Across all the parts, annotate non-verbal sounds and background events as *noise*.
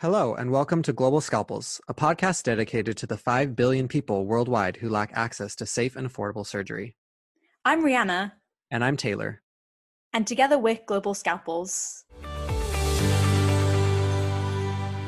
Hello, and welcome to Global Scalpels, a podcast dedicated to the 5 billion people worldwide who lack access to safe and affordable surgery. I'm Rihanna. And I'm Taylor. And together we're Global Scalpels.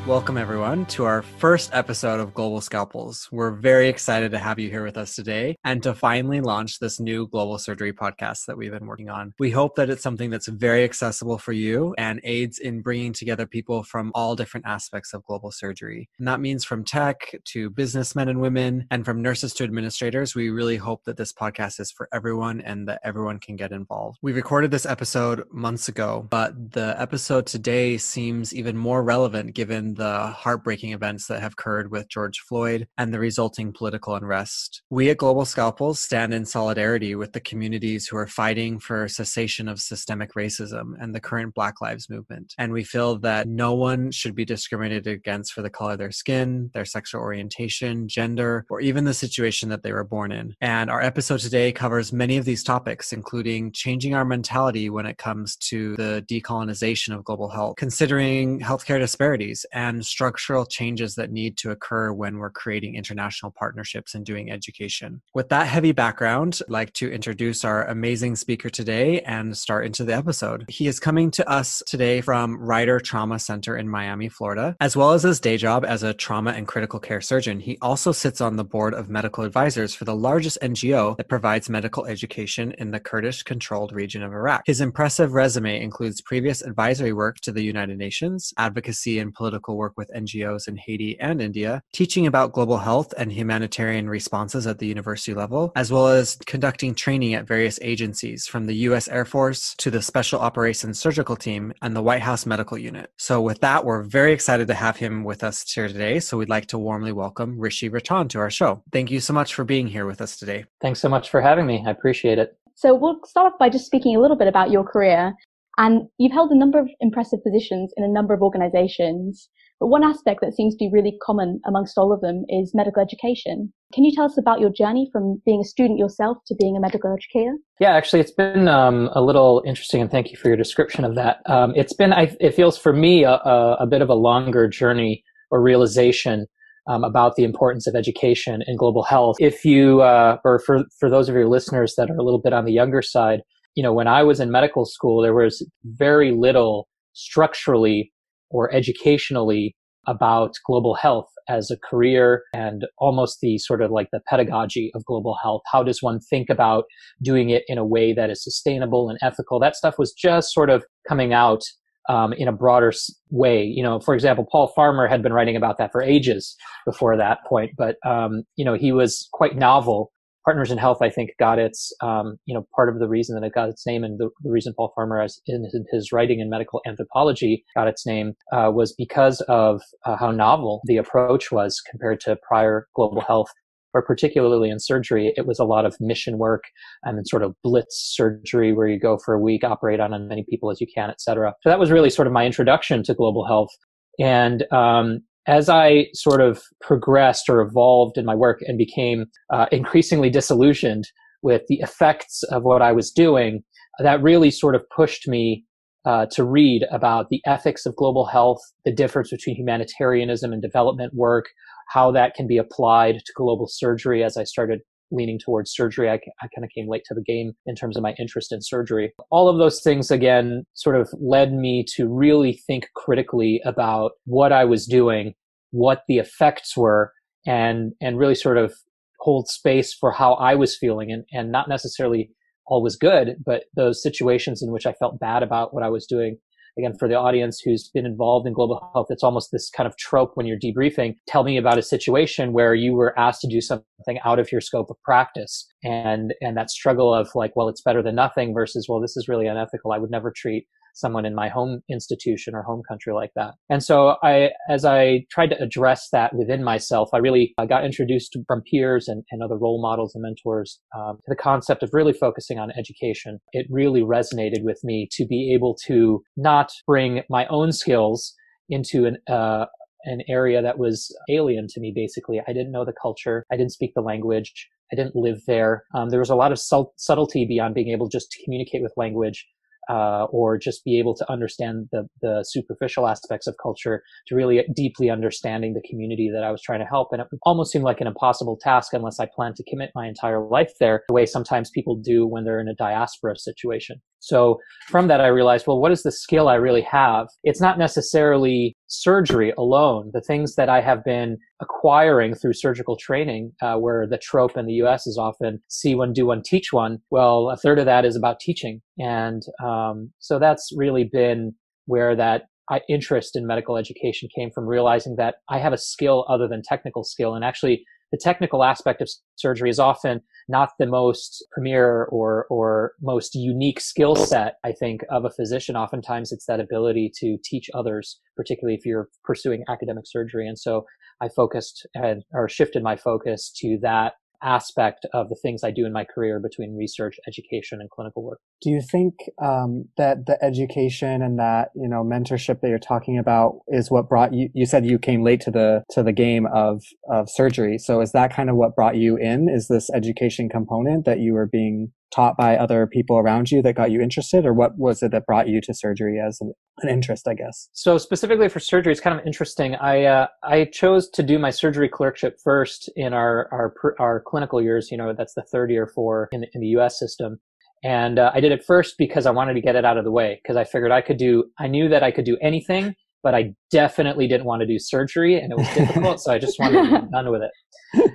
Welcome, everyone, to our first episode of Global Scalpels. We're very excited to have you here with us today and to finally launch this new global surgery podcast that we've been working on. We hope that it's something that's very accessible for you and aids in bringing together people from all different aspects of global surgery. And that means from tech to businessmen and women and from nurses to administrators. We really hope that this podcast is for everyone and that everyone can get involved. We recorded this episode months ago, but the episode today seems even more relevant given the heartbreaking events that have occurred with George Floyd and the resulting political unrest. We at Global Scalpels stand in solidarity with the communities who are fighting for cessation of systemic racism and the current Black Lives Movement. And we feel that no one should be discriminated against for the color of their skin, their sexual orientation, gender, or even the situation that they were born in. And our episode today covers many of these topics, including changing our mentality when it comes to the decolonization of global health, considering healthcare disparities and structural changes that need to occur when we're creating international partnerships and doing education. With that heavy background, I'd like to introduce our amazing speaker today and start into the episode. He is coming to us today from Ryder Trauma Center in Miami, Florida, as well as his day job as a trauma and critical care surgeon. He also sits on the board of medical advisors for the largest NGO that provides medical education in the Kurdish controlled region of Iraq. His impressive resume includes previous advisory work to the United Nations, advocacy and political work with NGOs in Haiti and India, teaching about global health and humanitarian responses at the university level, as well as conducting training at various agencies from the U.S. Air Force to the Special Operations Surgical Team and the White House Medical Unit. So, with that, we're very excited to have him with us here today. So, we'd like to warmly welcome Rishi Rattan to our show. Thank you so much for being here with us today. Thanks so much for having me. I appreciate it. So, we'll start off by just speaking a little bit about your career. And you've held a number of impressive positions in a number of organizations. But one aspect that seems to be really common amongst all of them is medical education. Can you tell us about your journey from being a student yourself to being a medical educator? Yeah, actually, it's been um, a little interesting, and thank you for your description of that. Um, it's been, I, it feels for me, a, a, a, bit of a longer journey or realization um, about the importance of education in global health. If you, uh, or for, for those of your listeners that are a little bit on the younger side, you know, when I was in medical school, there was very little structurally or educationally about global health as a career and almost the sort of like the pedagogy of global health. How does one think about doing it in a way that is sustainable and ethical? That stuff was just sort of coming out um, in a broader way. You know, for example, Paul Farmer had been writing about that for ages before that point, but um, you know, he was quite novel Partners in Health, I think, got its, um, you know, part of the reason that it got its name and the, the reason Paul Farmer, has, in his, writing in medical anthropology, got its name uh, was because of uh, how novel the approach was compared to prior global health or particularly in surgery, it was a lot of mission work and sort of blitz surgery where you go for a week, operate on as many people as you can, et cetera. So that was really sort of my introduction to global health. And um, as I sort of progressed or evolved in my work and became uh, increasingly disillusioned with the effects of what I was doing, that really sort of pushed me uh, to read about the ethics of global health, the difference between humanitarianism and development work, how that can be applied to global surgery as I started leaning towards surgery. I, I kind of came late to the game in terms of my interest in surgery. All of those things, again, sort of led me to really think critically about what I was doing, what the effects were, and, and really sort of hold space for how I was feeling and, and not necessarily all was good, but those situations in which I felt bad about what I was doing again, for the audience who's been involved in global health, it's almost this kind of trope when you're debriefing. Tell me about a situation where you were asked to do something out of your scope of practice and, and that struggle of like, well, it's better than nothing versus, well, this is really unethical. I would never treat someone in my home institution or home country like that. And so I, as I tried to address that within myself, I really I got introduced from peers and, and other role models and mentors um, to the concept of really focusing on education. It really resonated with me to be able to not bring my own skills into an, uh, an area that was alien to me, basically. I didn't know the culture. I didn't speak the language. I didn't live there. Um, there was a lot of subtlety beyond being able just to communicate with language uh, or just be able to understand the, the superficial aspects of culture to really deeply understanding the community that I was trying to help. And it almost seemed like an impossible task unless I planned to commit my entire life there the way sometimes people do when they're in a diaspora situation. So from that, I realized, well, what is the skill I really have? It's not necessarily surgery alone. The things that I have been acquiring through surgical training, uh, where the trope in the U.S. is often see one, do one, teach one. Well, a third of that is about teaching, and um, so that's really been where that interest in medical education came from realizing that I have a skill other than technical skill. And actually, the technical aspect of surgery is often not the most premier or, or most unique skill set, I think, of a physician. Oftentimes it's that ability to teach others, particularly if you're pursuing academic surgery. And so I focused and, or shifted my focus to that aspect of the things I do in my career between research, education, and clinical work. Do you think um, that the education and that you know mentorship that you're talking about is what brought you? You said you came late to the to the game of of surgery, so is that kind of what brought you in? Is this education component that you were being taught by other people around you that got you interested or what was it that brought you to surgery as an, an interest i guess so specifically for surgery it's kind of interesting i uh, i chose to do my surgery clerkship first in our our our clinical years you know that's the third year for in, in the us system and uh, i did it first because i wanted to get it out of the way because i figured i could do i knew that i could do anything but I definitely didn't want to do surgery and it was *laughs* difficult. so I just wanted to be done with it.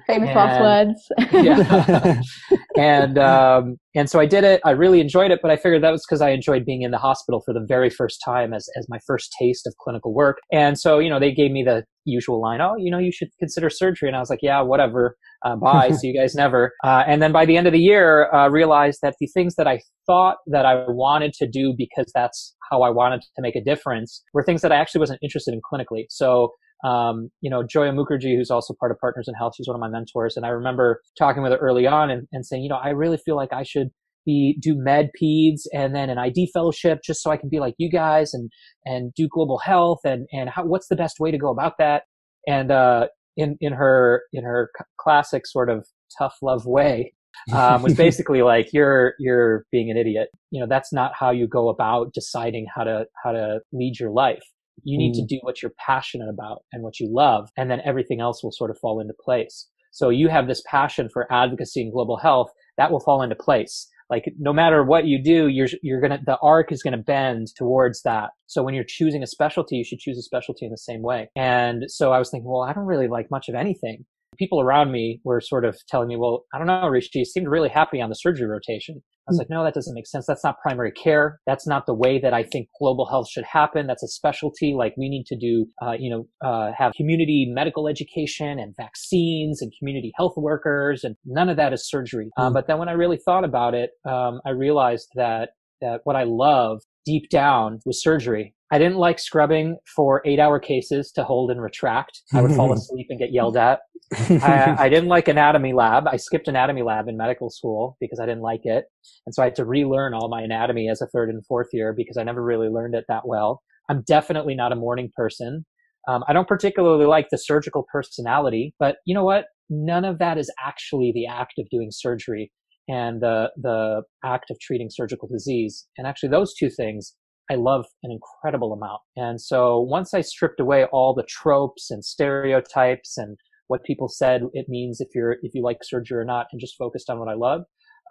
Famous last words. yeah. *laughs* *laughs* and, *laughs* um, and so I did it. I really enjoyed it, but I figured that was because I enjoyed being in the hospital for the very first time as, as my first taste of clinical work. And so, you know, they gave me the usual line, oh, you know, you should consider surgery. And I was like, yeah, whatever. Uh, bye. *laughs* see you guys never. Uh, and then by the end of the year, uh, realized that the things that I thought that I wanted to do because that's how I wanted to make a difference were things that I actually wasn't interested in clinically. So um, you know, Joia Mukherjee, who's also part of Partners in Health, she's one of my mentors. And I remember talking with her early on and, and saying, you know, I really feel like I should be do med peds and then an ID fellowship just so I can be like you guys and and do global health and and how what's the best way to go about that? And uh in in her in her classic sort of tough love way um, was *laughs* basically like you're you're being an idiot. You know that's not how you go about deciding how to how to lead your life you need mm. to do what you're passionate about and what you love, and then everything else will sort of fall into place. So you have this passion for advocacy and global health that will fall into place. Like no matter what you do, you're, you're gonna, the arc is gonna bend towards that. So when you're choosing a specialty, you should choose a specialty in the same way. And so I was thinking, well, I don't really like much of anything people around me were sort of telling me, well, I don't know, Rishi, you seemed really happy on the surgery rotation. I was like, no, that doesn't make sense. That's not primary care. That's not the way that I think global health should happen. That's a specialty. Like we need to do, uh, you know, uh, have community medical education and vaccines and community health workers, and none of that is surgery. Um, but then when I really thought about it, um, I realized that that what I love deep down was surgery. I didn't like scrubbing for eight hour cases to hold and retract. I would fall *laughs* asleep and get yelled at. I, I, didn't like anatomy lab. I skipped anatomy lab in medical school because I didn't like it. And so I had to relearn all my anatomy as a third and fourth year because I never really learned it that well. I'm definitely not a morning person. Um, I don't particularly like the surgical personality, but you know what? None of that is actually the act of doing surgery and the, the act of treating surgical disease. And actually those two things I love an incredible amount. And so once I stripped away all the tropes and stereotypes and what people said it means if you're, if you like surgery or not and just focused on what I love,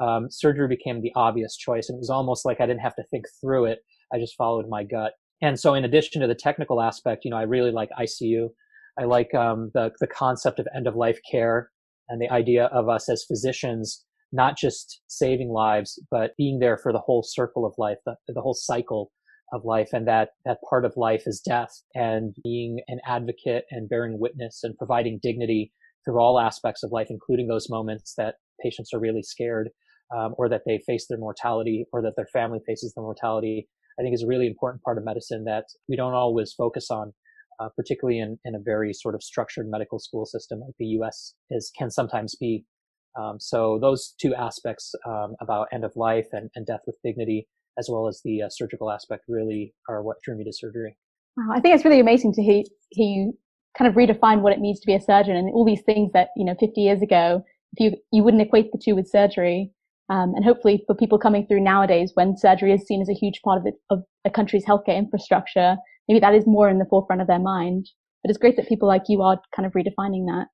um, surgery became the obvious choice. And it was almost like I didn't have to think through it. I just followed my gut. And so in addition to the technical aspect, you know, I really like ICU. I like, um, the, the concept of end of life care and the idea of us as physicians not just saving lives, but being there for the whole circle of life, the, the whole cycle of life and that that part of life is death and being an advocate and bearing witness and providing dignity through all aspects of life including those moments that patients are really scared um, or that they face their mortality or that their family faces their mortality i think is a really important part of medicine that we don't always focus on uh, particularly in, in a very sort of structured medical school system like the us is can sometimes be um, so those two aspects um, about end of life and, and death with dignity as well as the uh, surgical aspect really are what drew me to surgery. Wow, I think it's really amazing to hear, hear you kind of redefine what it means to be a surgeon and all these things that, you know, 50 years ago, you, you wouldn't equate the two with surgery. Um, and hopefully for people coming through nowadays when surgery is seen as a huge part of, it, of a country's healthcare infrastructure, maybe that is more in the forefront of their mind. But it's great that people like you are kind of redefining that.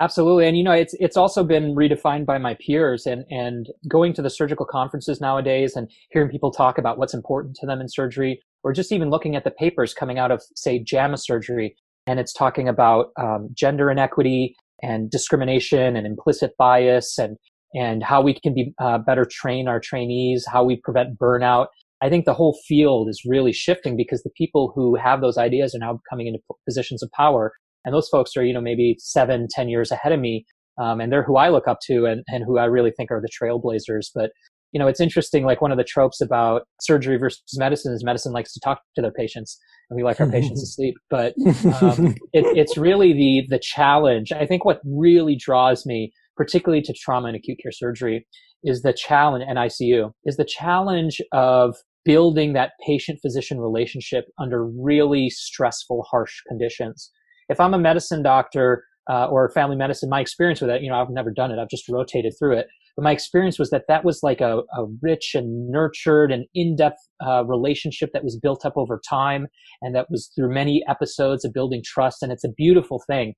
Absolutely. And you know, it's it's also been redefined by my peers and and going to the surgical conferences nowadays and hearing people talk about what's important to them in surgery or just even looking at the papers coming out of say JAMA surgery and it's talking about um, gender inequity and discrimination and implicit bias and and how we can be uh, better train our trainees, how we prevent burnout. I think the whole field is really shifting because the people who have those ideas are now coming into positions of power. And those folks are, you know, maybe seven, ten years ahead of me. Um, and they're who I look up to and, and who I really think are the trailblazers. But, you know, it's interesting, like one of the tropes about surgery versus medicine is medicine likes to talk to their patients and we like our patients to *laughs* sleep. But um, it, it's really the, the challenge. I think what really draws me particularly to trauma and acute care surgery, is the challenge, and ICU, is the challenge of building that patient physician relationship under really stressful, harsh conditions. If I'm a medicine doctor uh, or family medicine, my experience with it, you know, I've never done it, I've just rotated through it. But my experience was that that was like a, a rich and nurtured and in-depth uh, relationship that was built up over time, and that was through many episodes of building trust. And it's a beautiful thing.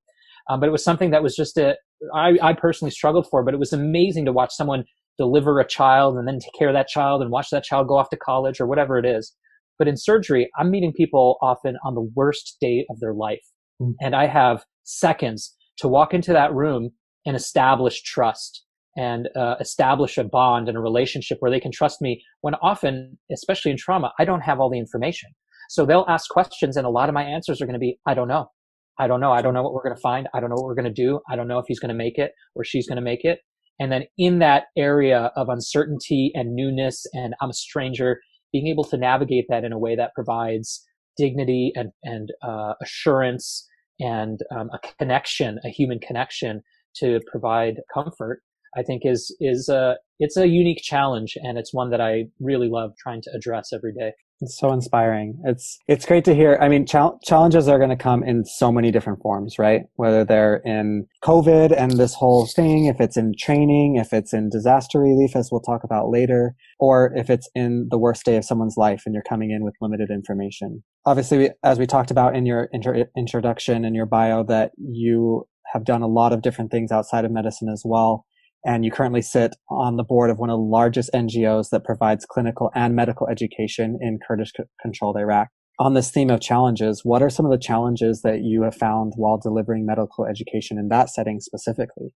Um, but it was something that was just a, I, I personally struggled for, but it was amazing to watch someone deliver a child and then take care of that child and watch that child go off to college or whatever it is. But in surgery, I'm meeting people often on the worst day of their life. And I have seconds to walk into that room and establish trust and uh, establish a bond and a relationship where they can trust me when often, especially in trauma, I don't have all the information. So they'll ask questions and a lot of my answers are going to be, I don't know. I don't know. I don't know what we're going to find. I don't know what we're going to do. I don't know if he's going to make it or she's going to make it. And then in that area of uncertainty and newness and I'm a stranger, being able to navigate that in a way that provides dignity and, and uh, assurance and um, a connection, a human connection to provide comfort, I think is, is a, it's a unique challenge. And it's one that I really love trying to address every day. It's so inspiring. It's it's great to hear. I mean, ch- challenges are going to come in so many different forms, right? Whether they're in COVID and this whole thing, if it's in training, if it's in disaster relief, as we'll talk about later, or if it's in the worst day of someone's life and you're coming in with limited information. Obviously, as we talked about in your inter- introduction and your bio, that you have done a lot of different things outside of medicine as well and you currently sit on the board of one of the largest NGOs that provides clinical and medical education in Kurdish controlled Iraq. On this theme of challenges, what are some of the challenges that you have found while delivering medical education in that setting specifically?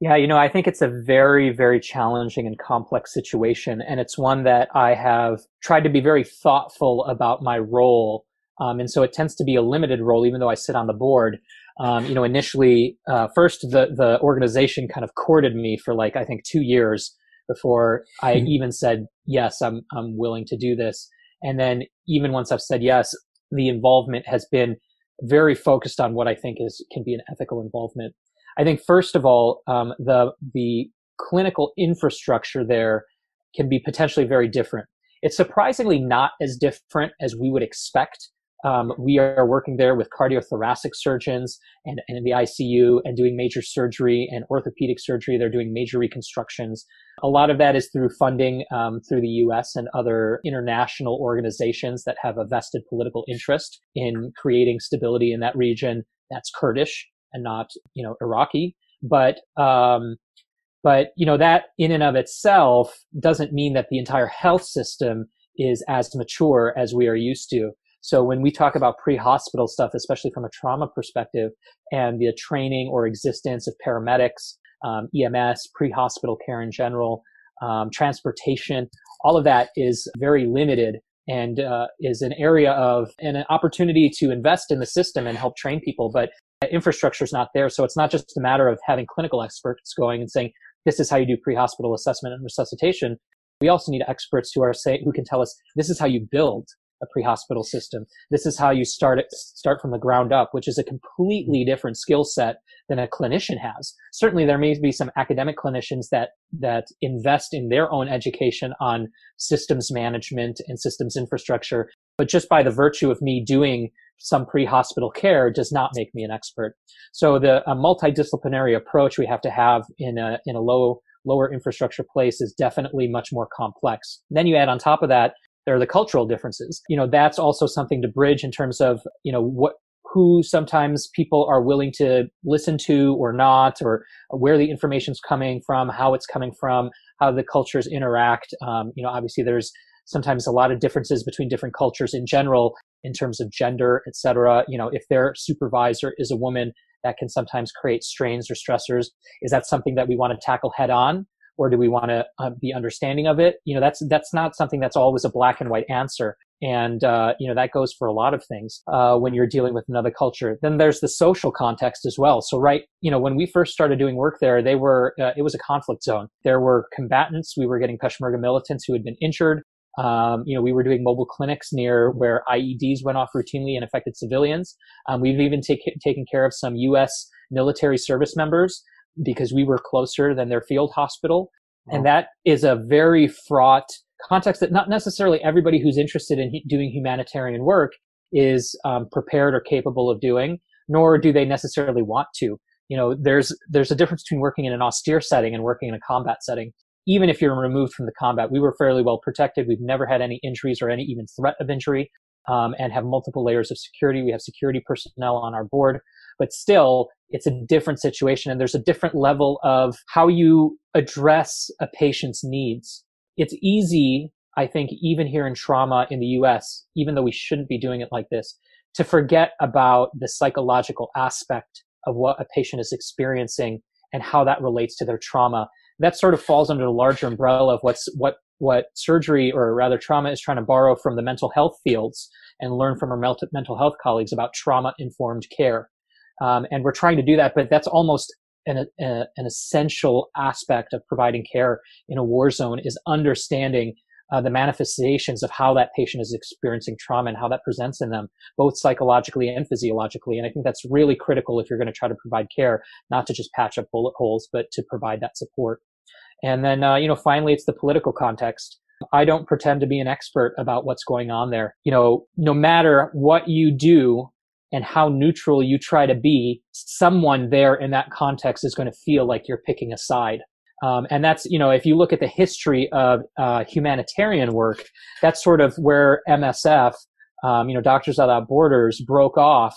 Yeah, you know, I think it's a very, very challenging and complex situation. And it's one that I have tried to be very thoughtful about my role. Um, and so it tends to be a limited role, even though I sit on the board um, you know, initially, uh, first the, the organization kind of courted me for like, I think two years before I mm-hmm. even said, yes, I'm, I'm willing to do this. And then even once I've said yes, the involvement has been very focused on what I think is, can be an ethical involvement. I think first of all, um, the, the clinical infrastructure there can be potentially very different. It's surprisingly not as different as we would expect um, we are working there with cardiothoracic surgeons and, and in the ICU and doing major surgery and orthopedic surgery. They're doing major reconstructions. A lot of that is through funding um, through the U.S. and other international organizations that have a vested political interest in creating stability in that region. That's Kurdish and not, you know, Iraqi. But um, but you know that in and of itself doesn't mean that the entire health system is as mature as we are used to. So when we talk about pre-hospital stuff, especially from a trauma perspective and the training or existence of paramedics, um, EMS, pre-hospital care in general, um, transportation, all of that is very limited and uh, is an area of and an opportunity to invest in the system and help train people. But infrastructure is not there. So it's not just a matter of having clinical experts going and saying, this is how you do pre-hospital assessment and resuscitation. We also need experts who are say, who can tell us this is how you build a pre-hospital system. This is how you start it, start from the ground up, which is a completely different skill set than a clinician has. Certainly there may be some academic clinicians that, that invest in their own education on systems management and systems infrastructure. But just by the virtue of me doing some pre-hospital care does not make me an expert. So the multidisciplinary approach we have to have in a, in a low lower infrastructure place is definitely much more complex. Then you add on top of that, there are the cultural differences. You know, that's also something to bridge in terms of, you know, what, who sometimes people are willing to listen to or not, or where the information's coming from, how it's coming from, how the cultures interact. Um, you know, obviously there's sometimes a lot of differences between different cultures in general in terms of gender, etc. You know, if their supervisor is a woman, that can sometimes create strains or stressors. Is that something that we want to tackle head on? Or do we want to uh, be understanding of it? You know, that's, that's not something that's always a black and white answer. And, uh, you know, that goes for a lot of things, uh, when you're dealing with another culture. Then there's the social context as well. So, right, you know, when we first started doing work there, they were, uh, it was a conflict zone. There were combatants. We were getting Peshmerga militants who had been injured. Um, you know, we were doing mobile clinics near where IEDs went off routinely and affected civilians. Um, we've even take, taken care of some U.S. military service members because we were closer than their field hospital. Wow. And that is a very fraught context that not necessarily everybody who's interested in doing humanitarian work is um, prepared or capable of doing, nor do they necessarily want to. You know, there's there's a difference between working in an austere setting and working in a combat setting even if you're removed from the combat, we were fairly well protected. We've never had any injuries or any even threat of injury, um, and have multiple layers of security. We have security personnel on our board, but still, it's a different situation, and there's a different level of how you address a patient's needs. It's easy, I think, even here in trauma in the U.S., even though we shouldn't be doing it like this, to forget about the psychological aspect of what a patient is experiencing and how that relates to their trauma that sort of falls under the larger umbrella of what's what what surgery or rather trauma is trying to borrow from the mental health fields and learn from our mental health colleagues about trauma informed care. Um, and we're trying to do that, but that's almost an, a, an essential aspect of providing care in a war zone is understanding uh, the manifestations of how that patient is experiencing trauma and how that presents in them, both psychologically and physiologically. And I think that's really critical if you're going to try to provide care, not to just patch up bullet holes, but to provide that support. And then, uh, you know, finally, it's the political context. I don't pretend to be an expert about what's going on there. You know, no matter what you do and how neutral you try to be, someone there in that context is going to feel like you're picking a side. Um, and that's, you know, if you look at the history of uh, humanitarian work, that's sort of where MSF, um, you know, Doctors Without Borders broke off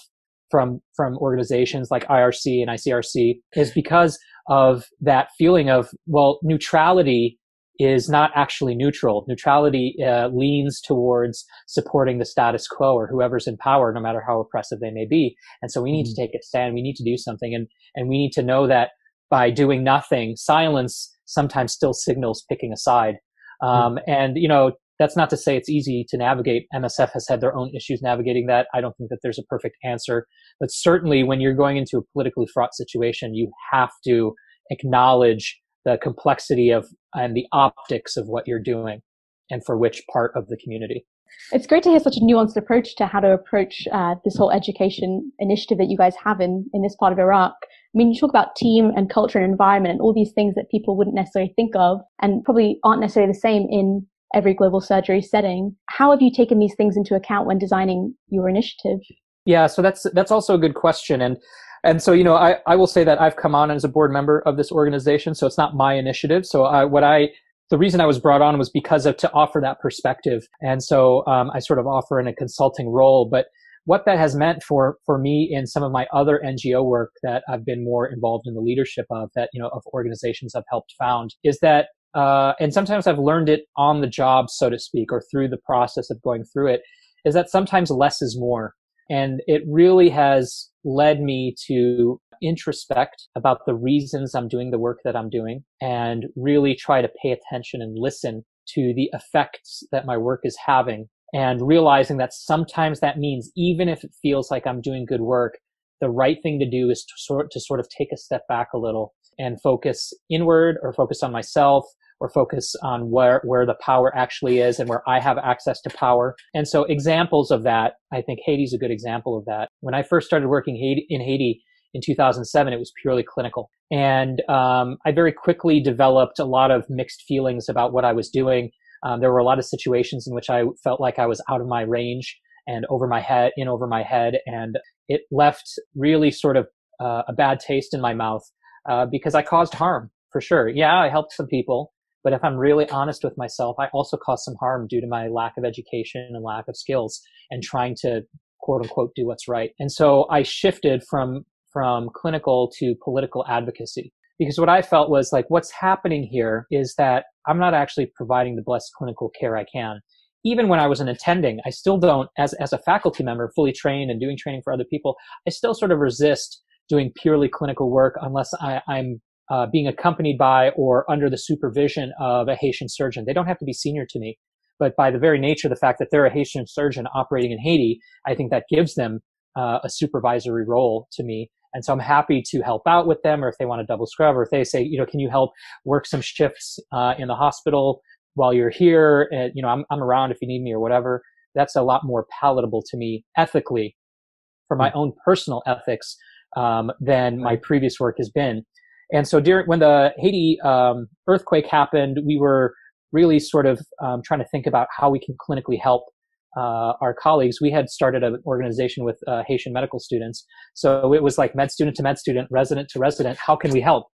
from from organizations like IRC and ICRC is because of that feeling of, well, neutrality is not actually neutral. Neutrality uh, leans towards supporting the status quo or whoever's in power, no matter how oppressive they may be. And so we need mm-hmm. to take a stand. We need to do something, and and we need to know that by doing nothing, silence sometimes still signals picking a side. Mm-hmm. Um, mm-hmm. And you know, that's not to say it's easy to navigate. MSF has had their own issues navigating that. I don't think that there's a perfect answer, but certainly when you're going into a politically fraught situation, you have to acknowledge the complexity of and the optics of what you're doing and for which part of the community. It's great to hear such a nuanced approach to how to approach uh, this whole education initiative that you guys have in, in this part of Iraq. I mean, you talk about team and culture and environment and all these things that people wouldn't necessarily think of and probably aren't necessarily the same in every global surgery setting. How have you taken these things into account when designing your initiative? Yeah, so that's that's also a good question, and and so you know I I will say that I've come on as a board member of this organization, so it's not my initiative. So I, what I the reason I was brought on was because of to offer that perspective, and so um, I sort of offer in a consulting role, but. What that has meant for, for me in some of my other NGO work that I've been more involved in the leadership of that, you know, of organizations I've helped found is that uh, and sometimes I've learned it on the job, so to speak, or through the process of going through it, is that sometimes less is more. And it really has led me to introspect about the reasons I'm doing the work that I'm doing and really try to pay attention and listen to the effects that my work is having and realizing that sometimes that means even if it feels like I'm doing good work, the right thing to do is to sort, to sort of take a step back a little and focus inward or focus on myself or focus on where, where the power actually is and where I have access to power. And so examples of that, I think Haiti's a good example of that. When I first started working in Haiti in 2007, it was purely clinical. And um, I very quickly developed a lot of mixed feelings about what I was doing. Um, there were a lot of situations in which I felt like I was out of my range and over my head, in over my head. And it left really sort of uh, a bad taste in my mouth uh, because I caused harm for sure. Yeah, I helped some people, but if I'm really honest with myself, I also caused some harm due to my lack of education and lack of skills and trying to quote unquote do what's right. And so I shifted from from clinical to political advocacy because what I felt was like what's happening here is that I'm not actually providing the best clinical care I can. Even when I was an attending, I still don't, as, as a faculty member, fully trained and doing training for other people, I still sort of resist doing purely clinical work unless I, am uh, being accompanied by or under the supervision of a Haitian surgeon. They don't have to be senior to me, but by the very nature of the fact that they're a Haitian surgeon operating in Haiti, I think that gives them uh, a supervisory role to me. And so I'm happy to help out with them, or if they want to double scrub, or if they say, you know, can you help work some shifts uh, in the hospital while you're here? And, you know, I'm, I'm around if you need me or whatever. That's a lot more palatable to me ethically for my hmm. own personal ethics um, than my previous work has been. And so during when the Haiti um, earthquake happened, we were really sort of um, trying to think about how we can clinically help uh, our colleagues, we had started an organization with uh, Haitian medical students. So it was like med student to med student, resident to resident. How can we help?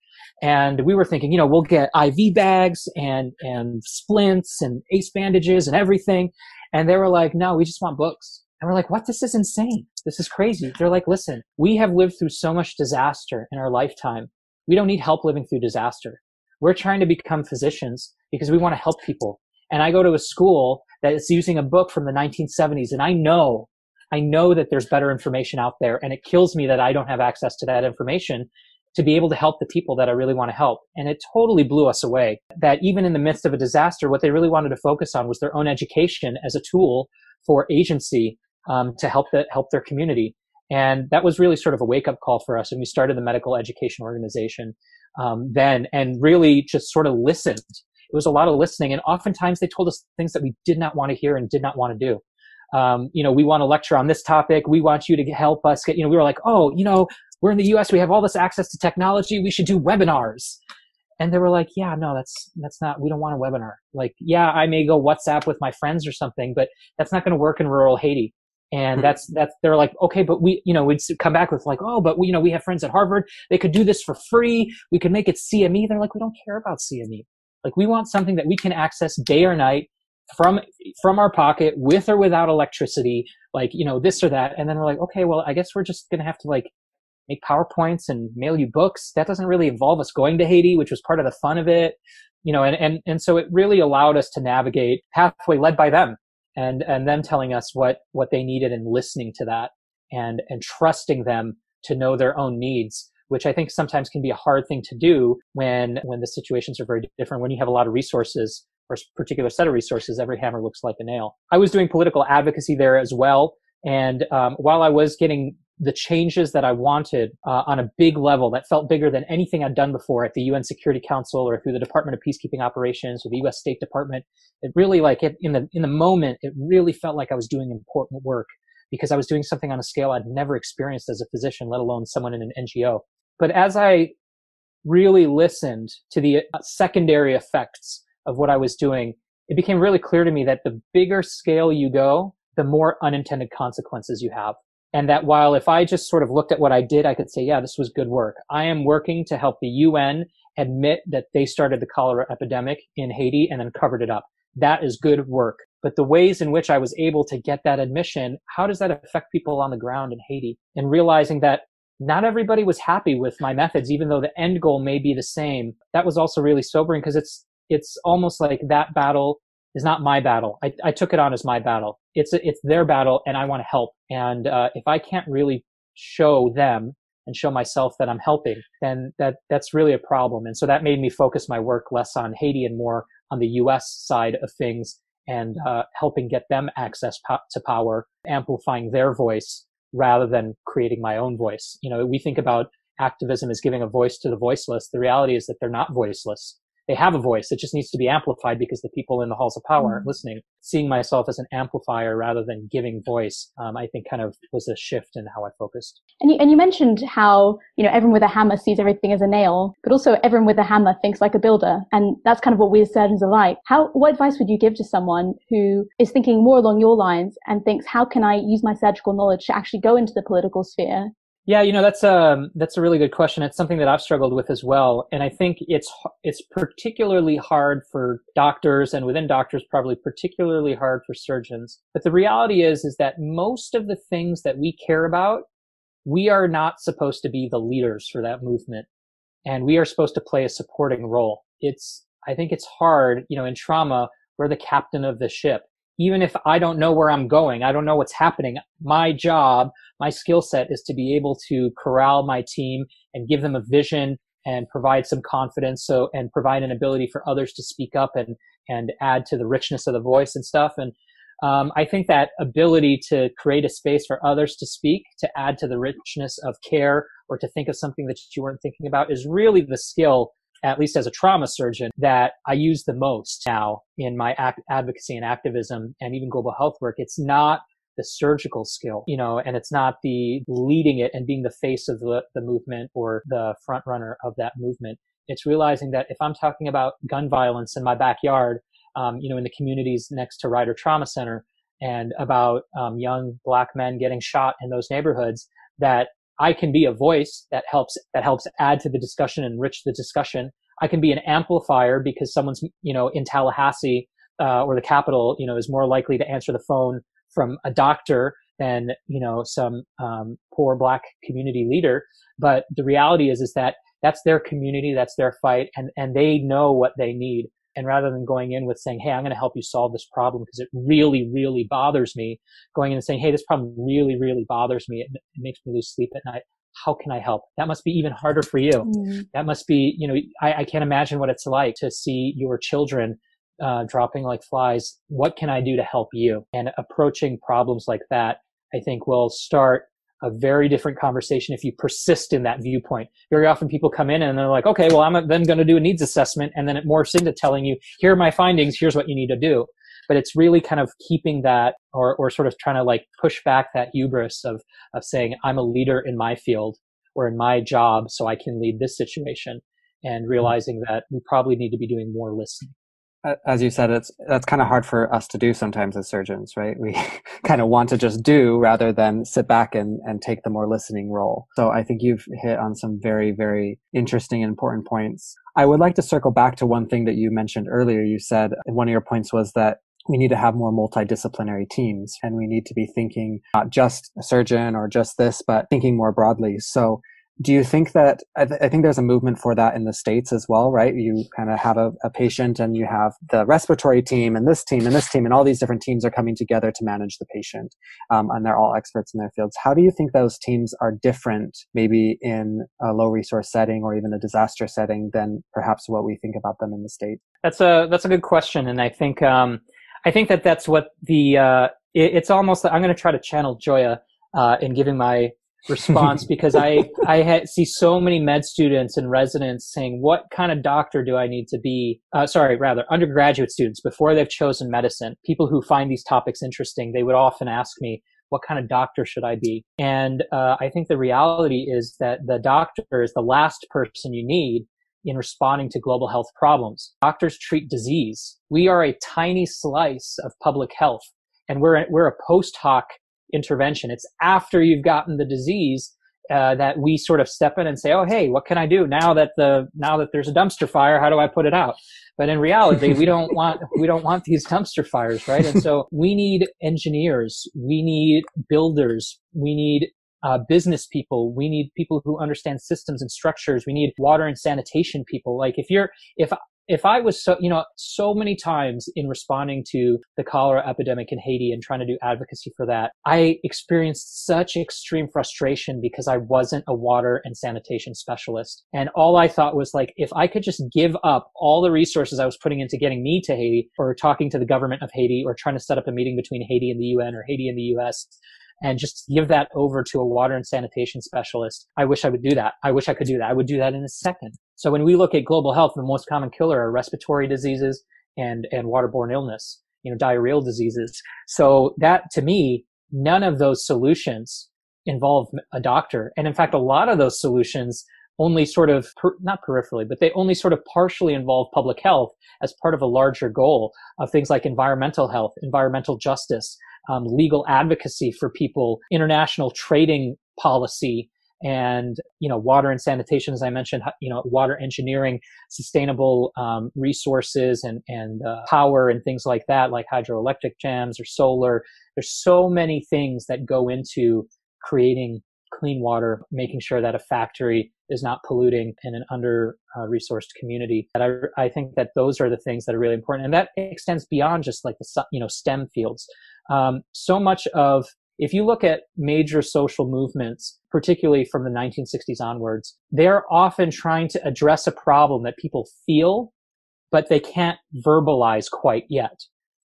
And we were thinking, you know, we'll get IV bags and, and splints and ace bandages and everything. And they were like, no, we just want books. And we're like, what? This is insane. This is crazy. They're like, listen, we have lived through so much disaster in our lifetime. We don't need help living through disaster. We're trying to become physicians because we want to help people. And I go to a school that is using a book from the 1970s and I know, I know that there's better information out there and it kills me that I don't have access to that information to be able to help the people that I really want to help. And it totally blew us away that even in the midst of a disaster, what they really wanted to focus on was their own education as a tool for agency um, to help the, help their community. And that was really sort of a wake up call for us. And we started the medical education organization um, then and really just sort of listened it was a lot of listening. And oftentimes they told us things that we did not want to hear and did not want to do. Um, you know, we want to lecture on this topic. We want you to help us get, you know, we were like, oh, you know, we're in the US. We have all this access to technology. We should do webinars. And they were like, yeah, no, that's, that's not, we don't want a webinar. Like, yeah, I may go WhatsApp with my friends or something, but that's not going to work in rural Haiti. And hmm. that's, that's, they're like, okay, but we, you know, we'd come back with like, oh, but we, you know, we have friends at Harvard. They could do this for free. We could make it CME. They're like, we don't care about CME. Like we want something that we can access day or night from from our pocket with or without electricity like you know this or that and then we're like okay well i guess we're just going to have to like make powerpoints and mail you books that doesn't really involve us going to haiti which was part of the fun of it you know and and, and so it really allowed us to navigate pathway led by them and and them telling us what what they needed and listening to that and and trusting them to know their own needs which I think sometimes can be a hard thing to do when, when the situations are very different. When you have a lot of resources or particular set of resources, every hammer looks like a nail. I was doing political advocacy there as well. And um, while I was getting the changes that I wanted uh, on a big level that felt bigger than anything I'd done before at the UN Security Council or through the Department of Peacekeeping Operations or the U.S. State Department. It really like it, in the in the moment, it really felt like I was doing important work because I was doing something on a scale I'd never experienced as a physician, let alone someone in an NGO. But as I really listened to the uh, secondary effects of what I was doing, it became really clear to me that the bigger scale you go, the more unintended consequences you have. And that while if I just sort of looked at what I did, I could say, yeah, this was good work. I am working to help the UN admit that they started the cholera epidemic in Haiti and then covered it up. That is good work. But the ways in which I was able to get that admission, how does that affect people on the ground in Haiti? And realizing that not everybody was happy with my methods, even though the end goal may be the same. That was also really sobering because it's, it's almost like that battle is not my battle. I, I took it on as my battle. It's, it's their battle and I want to help. And, uh, if I can't really show them and show myself that I'm helping, then that, that's really a problem. And so that made me focus my work less on Haiti and more on the U.S. side of things and, uh, helping get them access po- to power, amplifying their voice rather than creating my own voice. You know, we think about activism as giving a voice to the voiceless. The reality is that they're not voiceless they have a voice. It just needs to be amplified because the people in the halls of power aren't mm-hmm. listening. Seeing myself as an amplifier rather than giving voice, um, I think kind of was a shift in how I focused. And you, and you mentioned how, you know, everyone with a hammer sees everything as a nail, but also everyone with a hammer thinks like a builder. And that's kind of what we as surgeons are like. How, what advice would you give to someone who is thinking more along your lines and thinks, how can I use my surgical knowledge to actually go into the political sphere Yeah, you know that's a um, that's a really good question. It's something that I've struggled with as well, and I think it's it's particularly hard for doctors, and within doctors, probably particularly hard for surgeons. But the reality is, is that most of the things that we care about, we are not supposed to be the leaders for that movement, and we are supposed to play a supporting role. It's I think it's hard, you know, in trauma, we're the captain of the ship even if I don't know where I'm going, I don't know what's happening, my job, my skill set is to be able to corral my team and give them a vision and provide some confidence so and provide an ability for others to speak up and and add to the richness of the voice and stuff. And um, I think that ability to create a space for others to speak, to add to the richness of care, or to think of something that you weren't thinking about is really the skill at least as a trauma surgeon, that I use the most now in my advocacy and activism and even global health work. It's not the surgical skill, you know, and it's not the leading it and being the face of the, the movement or the front runner of that movement. It's realizing that if I'm talking about gun violence in my backyard, um, you know, in the communities next to Ryder Trauma Center and about um, young black men getting shot in those neighborhoods, that I can be a voice that helps that helps add to the discussion, enrich the discussion. I can be an amplifier because someone's you know in Tallahassee uh, or the capital, you know, is more likely to answer the phone from a doctor than you know some um, poor black community leader. But the reality is is that that's their community, that's their fight, and and they know what they need. And rather than going in with saying, Hey, I'm going to help you solve this problem because it really, really bothers me, going in and saying, Hey, this problem really, really bothers me. It, it makes me lose sleep at night. How can I help? That must be even harder for you. Mm-hmm. That must be, you know, I, I can't imagine what it's like to see your children uh, dropping like flies. What can I do to help you? And approaching problems like that, I think will start a very different conversation if you persist in that viewpoint. Very often people come in and they're like, okay, well, I'm then going to do a needs assessment. And then it morphs into telling you, here are my findings. Here's what you need to do. But it's really kind of keeping that or, or sort of trying to like push back that hubris of, of saying, I'm a leader in my field or in my job, so I can lead this situation and mm-hmm. realizing that we probably need to be doing more listening as you said, it's that's kind of hard for us to do sometimes as surgeons, right? We *laughs* kind of want to just do rather than sit back and, and take the more listening role. So I think you've hit on some very, very interesting and important points. I would like to circle back to one thing that you mentioned earlier. You said one of your points was that we need to have more multidisciplinary teams and we need to be thinking not just a surgeon or just this, but thinking more broadly. So do you think that I, th- I, think there's a movement for that in the states as well right? You kind of have a, a, patient and you have the respiratory team and this team and this team and all these different teams are coming together to manage the patient um, and they're all experts in their fields. How do you think those teams are different maybe in a low resource setting or even a disaster setting than perhaps what we think about them in the state? That's a that's a good question and i think um, i think that that's what the uh, it, it's almost i'm going to try to channel joia uh, in giving my response *laughs* because I I ha- see so many med students and residents saying, "What kind of doctor do I need to be?" Uh, sorry, rather undergraduate students before they've chosen medicine. People who find these topics interesting, they would often ask me, "What kind of doctor should I be?" And uh, I think the reality is that the doctor is the last person you need in responding to global health problems. Doctors treat disease. We are a tiny slice of public health, and we're we're a post hoc intervention. It's after you've gotten the disease uh, that we sort of step in and say, "Oh, hey, what can I do now that the now that there's a dumpster fire? How do I put it out?" But in reality, we don't *laughs* want we don't want these dumpster fires, right? And so *laughs* we need engineers, we need builders, we need uh, business people. We need people who understand systems and structures. We need water and sanitation people. Like if you're, if if I was so, you know, so many times in responding to the cholera epidemic in Haiti and trying to do advocacy for that, I experienced such extreme frustration because I wasn't a water and sanitation specialist. And all I thought was like, if I could just give up all the resources I was putting into getting me to Haiti or talking to the government of Haiti or trying to set up a meeting between Haiti and the UN or Haiti and the US, and just give that over to a water and sanitation specialist. I wish I would do that. I wish I could do that. I would do that in a second. So when we look at global health, the most common killer are respiratory diseases and, and waterborne illness, you know, diarrheal diseases. So that to me, none of those solutions involve a doctor. And in fact, a lot of those solutions only sort of, per, not peripherally, but they only sort of partially involve public health as part of a larger goal of things like environmental health, environmental justice, um, legal advocacy for people, international trading policy, and you know water and sanitation as i mentioned you know water engineering sustainable um, resources and and uh, power and things like that like hydroelectric dams or solar. There's so many things that go into creating clean water making sure that a factory is not polluting in an under uh, resourced community. That I, I think that those are the things that are really important and that extends beyond just like the you know stem fields. Um, so much of if you look at major social movements, particularly from the 1960s onwards, they're often trying to address a problem that people feel, but they can't verbalize quite yet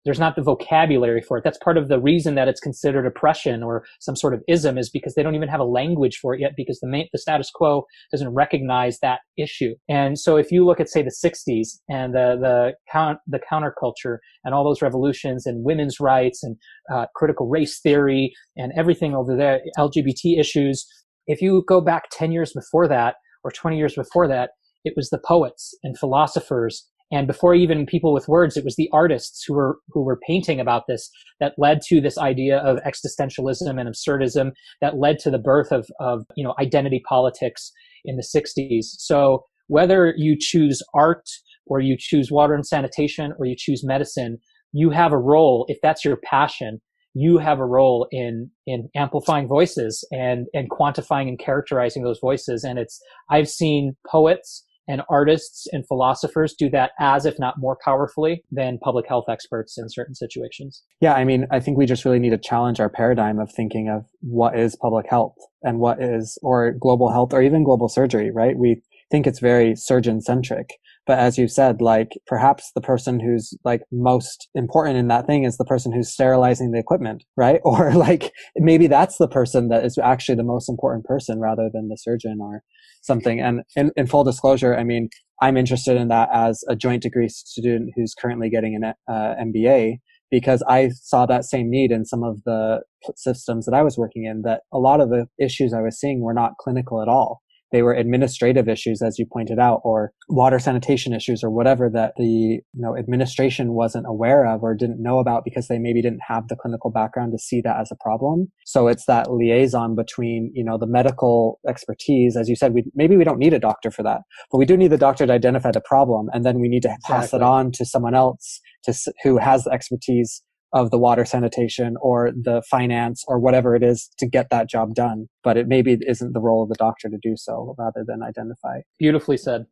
there's not the vocabulary for it. That's part of the reason that it's considered oppression or some sort of ism is because they don't even have a language for it yet because the main, the status quo doesn't recognize that issue. And so if you look at say the 60s and the the count the counterculture and all those revolutions and women's rights and uh, critical race theory and everything over there, LGBT issues, if you go back 10 years before that or 20 years before that, it was the poets and philosophers and before even people with words, it was the artists who were who were painting about this that led to this idea of existentialism and absurdism that led to the birth of of you know identity politics in the 60s. So whether you choose art or you choose water and sanitation or you choose medicine, you have a role if that's your passion you have a role in in amplifying voices and and quantifying and characterizing those voices and it's i've seen poets and artists and philosophers do that as, if not more powerfully, than public health experts in certain situations. Yeah, I mean, I think we just really need to challenge our paradigm of thinking of what is public health and what is, or global health, or even global surgery, right? We think it's very surgeon centric. But as you said, like perhaps the person who's like most important in that thing is the person who's sterilizing the equipment, right? *laughs* Or like maybe that's the person that is actually the most important person rather than the surgeon or something. And in, in full disclosure, I mean, I'm interested in that as a joint degree student who's currently getting an uh, MBA because I saw that same need in some of the systems that I was working in that a lot of the issues I was seeing were not clinical at all they were administrative issues, as you pointed out, or water sanitation issues or whatever that the you know, administration wasn't aware of or didn't know about because they maybe didn't have the clinical background to see that as a problem. So it's that liaison between, you know, the medical expertise. As you said, we, maybe we don't need a doctor for that, but we do need the doctor to identify the problem. And then we need to pass exactly. it on to someone else to, who has the expertise of the water sanitation or the finance or whatever it is to get that job done. But it maybe isn't the role of the doctor to do so rather than identify. Beautifully said.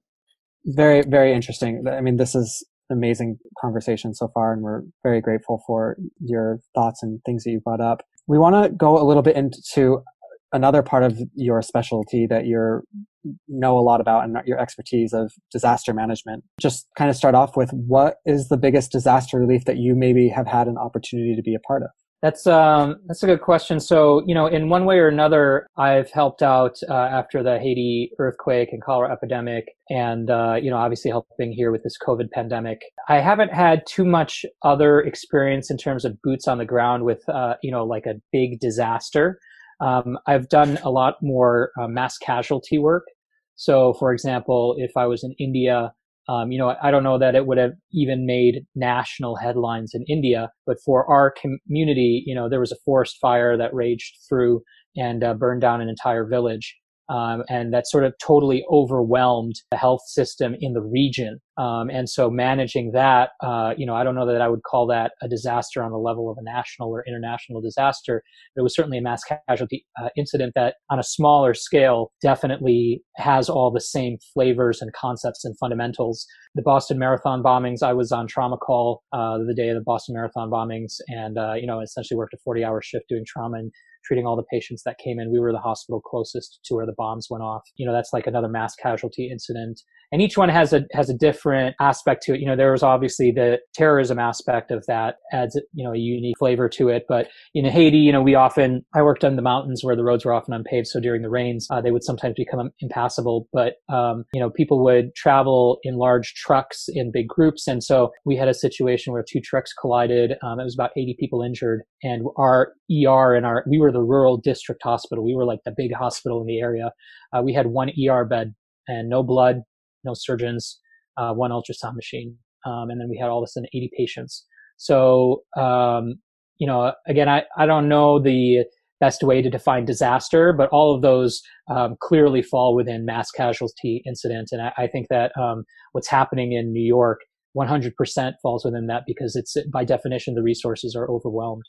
Very, very interesting. I mean, this is amazing conversation so far, and we're very grateful for your thoughts and things that you brought up. We want to go a little bit into another part of your specialty that you know a lot about and your expertise of disaster management. Just kind of start off with what is the biggest disaster relief that you maybe have had an opportunity to be a part of? That's um, that's a good question. So, you know, in one way or another, I've helped out uh, after the Haiti earthquake and cholera epidemic, and uh, you know, obviously helping here with this COVID pandemic. I haven't had too much other experience in terms of boots on the ground with, uh, you know, like a big disaster. Um, I've done a lot more uh, mass casualty work. So, for example, if I was in India, um, you know, I don't know that it would have even made national headlines in India, but for our community, you know, there was a forest fire that raged through and uh, burned down an entire village. Um, and that sort of totally overwhelmed the health system in the region. Um, and so managing that, uh, you know, I don't know that I would call that a disaster on the level of a national or international disaster. It was certainly a mass casualty uh, incident that, on a smaller scale, definitely has all the same flavors and concepts and fundamentals. The Boston Marathon bombings, I was on trauma call uh, the day of the Boston Marathon bombings, and uh, you know, essentially worked a 40-hour shift doing trauma and treating all the patients that came in. We were the hospital closest to where the bombs went off. You know, that's like another mass casualty incident and each one has a has a different aspect to it. You know, there was obviously the terrorism aspect of that adds you know a unique flavor to it. But in Haiti, you know, we often I worked on the mountains where the roads were often unpaved, so during the rains uh, they would sometimes become impassable. But um, you know, people would travel in large trucks in big groups, and so we had a situation where two trucks collided. Um, it was about 80 people injured, and our ER and our we were the rural district hospital. We were like the big hospital in the area. Uh, we had one ER bed and no blood, no surgeons, uh, one ultrasound machine, um, and then we had all of a sudden 80 patients. So, um, you know, again, I, I don't know the best way to define disaster, but all of those um, clearly fall within mass casualty incident. And I, I think that um, what's happening in New York 100% falls within that because it's by definition the resources are overwhelmed.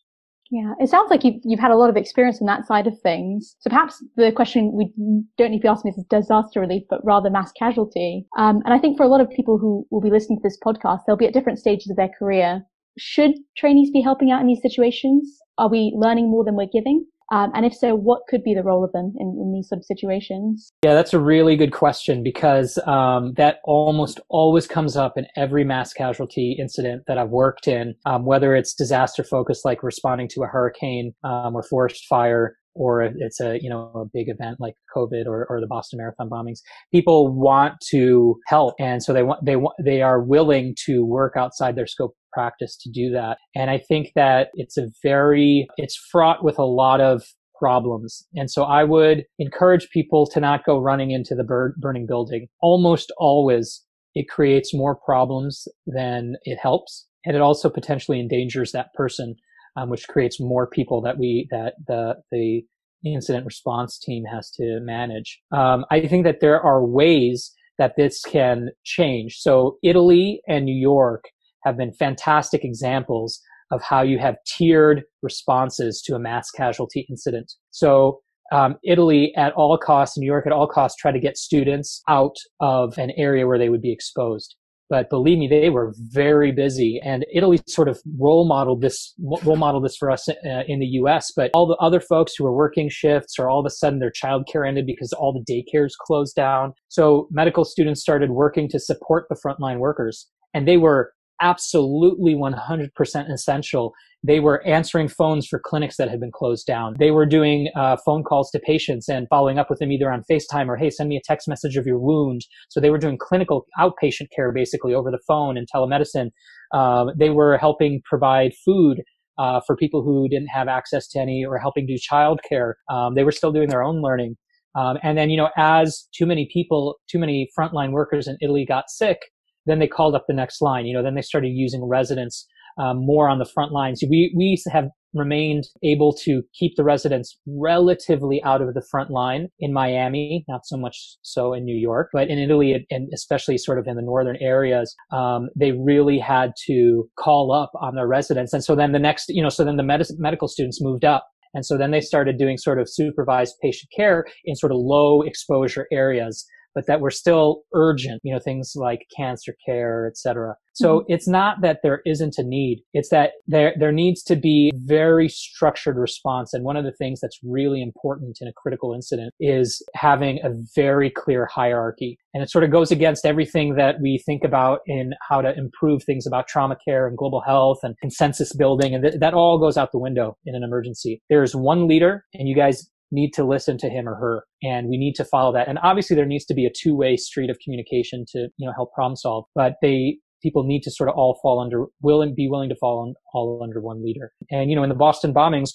Yeah, it sounds like you've, you've had a lot of experience on that side of things. So perhaps the question we don't need to be asking is disaster relief, but rather mass casualty. Um, and I think for a lot of people who will be listening to this podcast, they'll be at different stages of their career. Should trainees be helping out in these situations? Are we learning more than we're giving? Um, and if so, what could be the role of them in, in these sort of situations? Yeah, that's a really good question because um, that almost always comes up in every mass casualty incident that I've worked in, um, whether it's disaster focused, like responding to a hurricane um, or forest fire, or it's a you know a big event like COVID or, or the Boston Marathon bombings. People want to help, and so they want they want they are willing to work outside their scope practice to do that. And I think that it's a very, it's fraught with a lot of problems. And so I would encourage people to not go running into the burning building. Almost always it creates more problems than it helps. And it also potentially endangers that person, um, which creates more people that we, that the, the incident response team has to manage. Um, I think that there are ways that this can change. So Italy and New York have been fantastic examples of how you have tiered responses to a mass casualty incident. So um, Italy at all costs, New York at all costs, try to get students out of an area where they would be exposed. But believe me, they were very busy, and Italy sort of role modeled this role modeled this for us uh, in the U.S. But all the other folks who were working shifts, or all of a sudden their childcare ended because all the daycares closed down. So medical students started working to support the frontline workers, and they were absolutely 100% essential. They were answering phones for clinics that had been closed down. They were doing uh, phone calls to patients and following up with them either on FaceTime or, hey, send me a text message of your wound. So they were doing clinical outpatient care basically over the phone and telemedicine. Um, they were helping provide food uh, for people who didn't have access to any or helping do childcare. Um, they were still doing their own learning. Um, and then, you know, as too many people, too many frontline workers in Italy got sick, then they called up the next line. You know, then they started using residents um, more on the front lines. We we have remained able to keep the residents relatively out of the front line in Miami, not so much so in New York, but in Italy and especially sort of in the northern areas, um, they really had to call up on their residents. And so then the next, you know, so then the med- medical students moved up. And so then they started doing sort of supervised patient care in sort of low exposure areas but that were still urgent, you know, things like cancer care, et cetera. So mm-hmm. it's not that there isn't a need. It's that there, there needs to be very structured response. And one of the things that's really important in a critical incident is having a very clear hierarchy. And it sort of goes against everything that we think about in how to improve things about trauma care and global health and consensus building. And th- that all goes out the window in an emergency. There's one leader and you guys need to listen to him or her and we need to follow that. And obviously there needs to be a two-way street of communication to you know help problem solve but they people need to sort of all fall under will and be willing to fall on, all under one leader. And you know in the boston bombings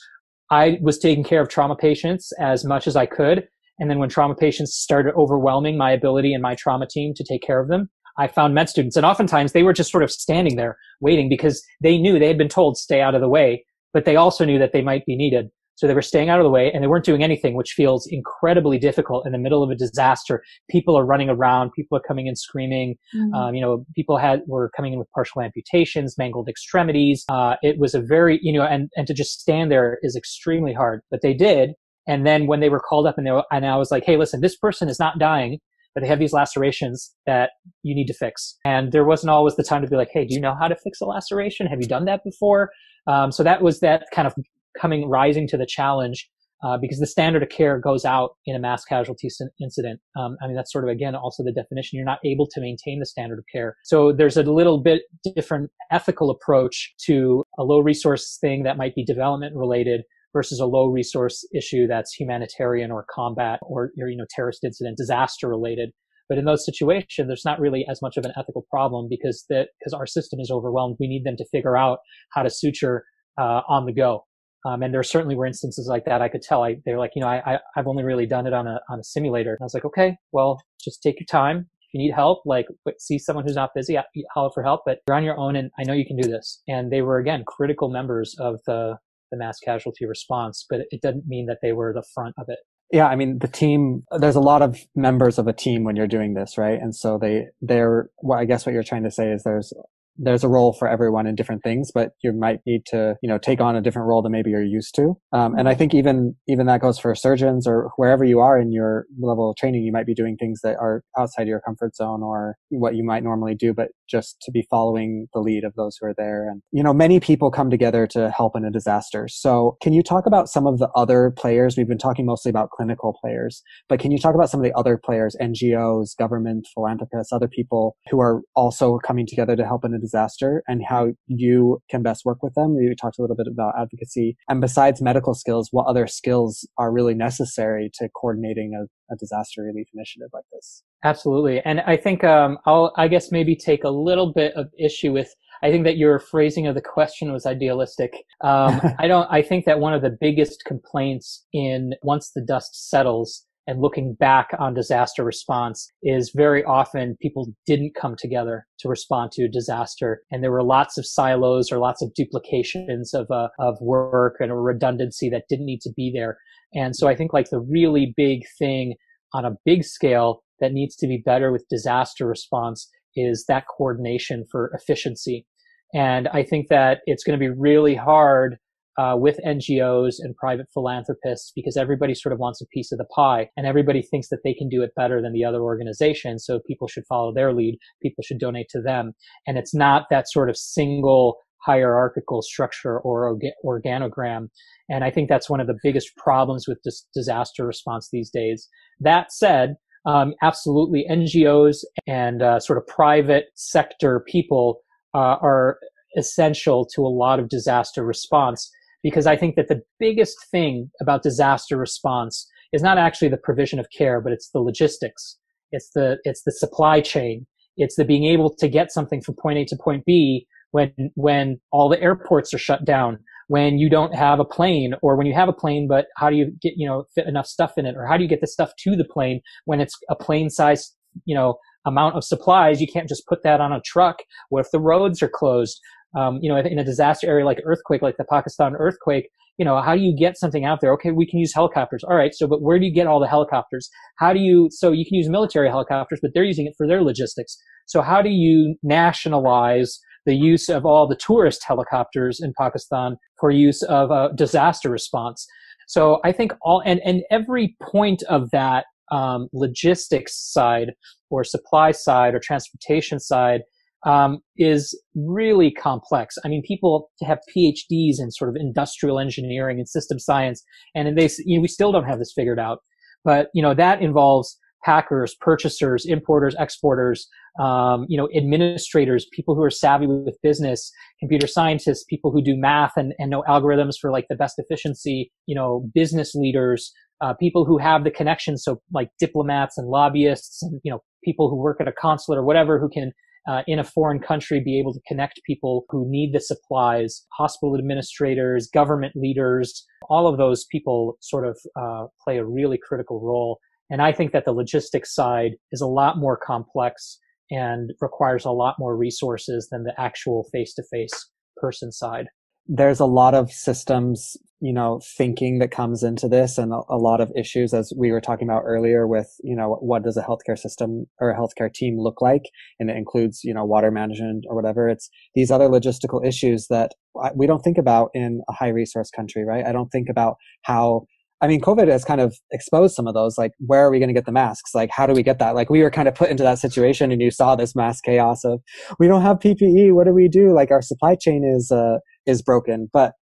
i was taking care of trauma patients as much as i could and then when trauma patients started overwhelming my ability and my trauma team to take care of them I found med students. And oftentimes they were just sort of standing there waiting because they knew they had been told stay out of the way, but they also knew that they might be needed. So they were staying out of the way and they weren't doing anything, which feels incredibly difficult in the middle of a disaster. People are running around. People are coming in screaming. Mm-hmm. Um, you know, people had, were coming in with partial amputations, mangled extremities. Uh, it was a very, you know, and, and to just stand there is extremely hard, but they did. And then when they were called up and they were, and I was like, Hey, listen, this person is not dying but they have these lacerations that you need to fix. And there wasn't always the time to be like, hey, do you know how to fix a laceration? Have you done that before? Um, so that was that kind of coming rising to the challenge uh, because the standard of care goes out in a mass casualty incident. Um, I mean, that's sort of again also the definition. You're not able to maintain the standard of care. So there's a little bit different ethical approach to a low resource thing that might be development related versus a low resource issue that's humanitarian or combat or you know terrorist incident disaster related. But in those situations, there's not really as much of an ethical problem because that because our system is overwhelmed. We need them to figure out how to suture uh, on the go um, and there certainly were instances like that. I could tell. I, they're like, you know, I, I, have only really done it on a, on a simulator. And I was like, okay, well, just take your time. If you need help, like see someone who's not busy, holler for help, but you're on your own and I know you can do this. And they were again, critical members of the, the mass casualty response, but it doesn't mean that they were the front of it. Yeah, I mean the team. There's a lot of members of a team when you're doing this, right? And so they, they're. Well, I guess what you're trying to say is there's there's a role for everyone in different things, but you might need to, you know, take on a different role than maybe you're used to. Um, and I think even, even that goes for surgeons or wherever you are in your level of training, you might be doing things that are outside your comfort zone or what you might normally do, but just to be following the lead of those who are there. And, you know, many people come together to help in a disaster. So can you talk about some of the other players? We've been talking mostly about clinical players, but can you talk about some of the other players, NGOs, government, philanthropists, other people who are also coming together to help in a disaster and how you can best work with them. You talked a little bit about advocacy. And besides medical skills, what other skills are really necessary to coordinating a, a disaster relief initiative like this? Absolutely. And I think um, I'll, I guess, maybe take a little bit of issue with I think that your phrasing of the question was idealistic. Um, *laughs* I don't. I think that one of the biggest complaints in once the dust settles and looking back on disaster response is very often people didn't come together to respond to a disaster. And there were lots of silos or lots of duplications of, uh, of work and a redundancy that didn't need to be there. And so I think like the really big thing on a big scale that needs to be better with disaster response is that coordination for efficiency. And I think that it's going to be really hard uh, with NGOs and private philanthropists because everybody sort of wants a piece of the pie and everybody thinks that they can do it better than the other organization. So people should follow their lead. People should donate to them. And it's not that sort of single hierarchical structure or organogram. And I think that's one of the biggest problems with dis- disaster response these days. That said, um, absolutely NGOs and uh, sort of private sector people uh, are essential to a lot of disaster response because I think that the biggest thing about disaster response is not actually the provision of care, but it's the logistics. It's the, it's the supply chain. It's the being able to get something from point A to point B when, when all the airports are shut down, when you don't have a plane or when you have a plane, but how do you get, you know, fit enough stuff in it? Or how do you get the stuff to the plane when it's a plane size, you know, amount of supplies? You can't just put that on a truck. What if the roads are closed? um, you know, in a disaster area like earthquake, like the Pakistan earthquake, you know, how do you get something out there? Okay, we can use helicopters. All right. So, but where do you get all the helicopters? How do you, so you can use military helicopters, but they're using it for their logistics. So how do you nationalize the use of all the tourist helicopters in Pakistan for use of disaster response? So I think all, and, and every point of that, um, logistics side or supply side or transportation side um, is really complex. I mean, people have PhDs in sort of industrial engineering and system science, and they you know, we still don't have this figured out. But you know that involves packers, purchasers, importers, exporters, um, you know, administrators, people who are savvy with business, computer scientists, people who do math and, and know algorithms for like the best efficiency, you know, business leaders, uh, people who have the connections, so like diplomats and lobbyists, and you know, people who work at a consulate or whatever who can uh, in a foreign country be able to connect people who need the supplies, hospital administrators, government leaders, all of those people sort of uh, play a really critical role. And I think that the logistics side is a lot more complex and requires a lot more resources than the actual face to face person side. There's a lot of systems you know thinking that comes into this and a, lot of issues as we were talking about earlier with you know what does a healthcare system or a healthcare team look like? And it includes you know water management or whatever. It's these other logistical issues that we don't think about in a high resource country right? I don't think about how I mean, COVID has kind of exposed some of those. Like, where are we going to get the masks? Like, how do we get that? Like, we were kind of put into that situation, and you saw this mass chaos of, we don't have PPE. What do we do? Like, our supply chain is uh, is broken. But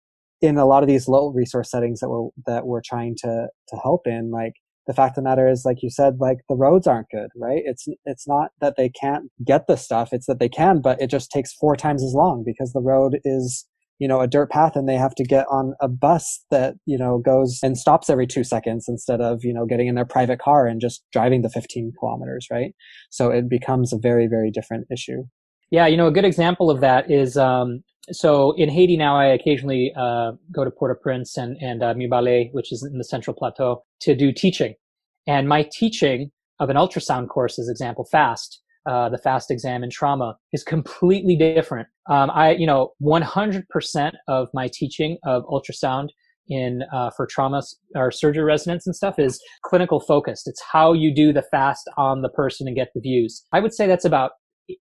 in a lot of these low resource settings that we're that we're trying to to help in, like the fact of the matter is, like you said, like the roads aren't good, right? It's it's not that they can't get the stuff; it's that they can, but it just takes four times as long because the road is you know a dirt path and they have to get on a bus that you know goes and stops every two seconds instead of you know getting in their private car and just driving the 15 kilometers right so it becomes a very very different issue yeah you know a good example of that is um, so in Haiti now, I occasionally uh, go to Port-au-Prince and, and uh, Mirebalais, which is in the Central Plateau, to do teaching. And my teaching of an ultrasound course is example fast. Uh, the fast exam in trauma is completely different. Um, I, you know, 100% of my teaching of ultrasound in uh, for trauma or surgery residents and stuff is clinical focused. It's how you do the fast on the person and get the views. I would say that's about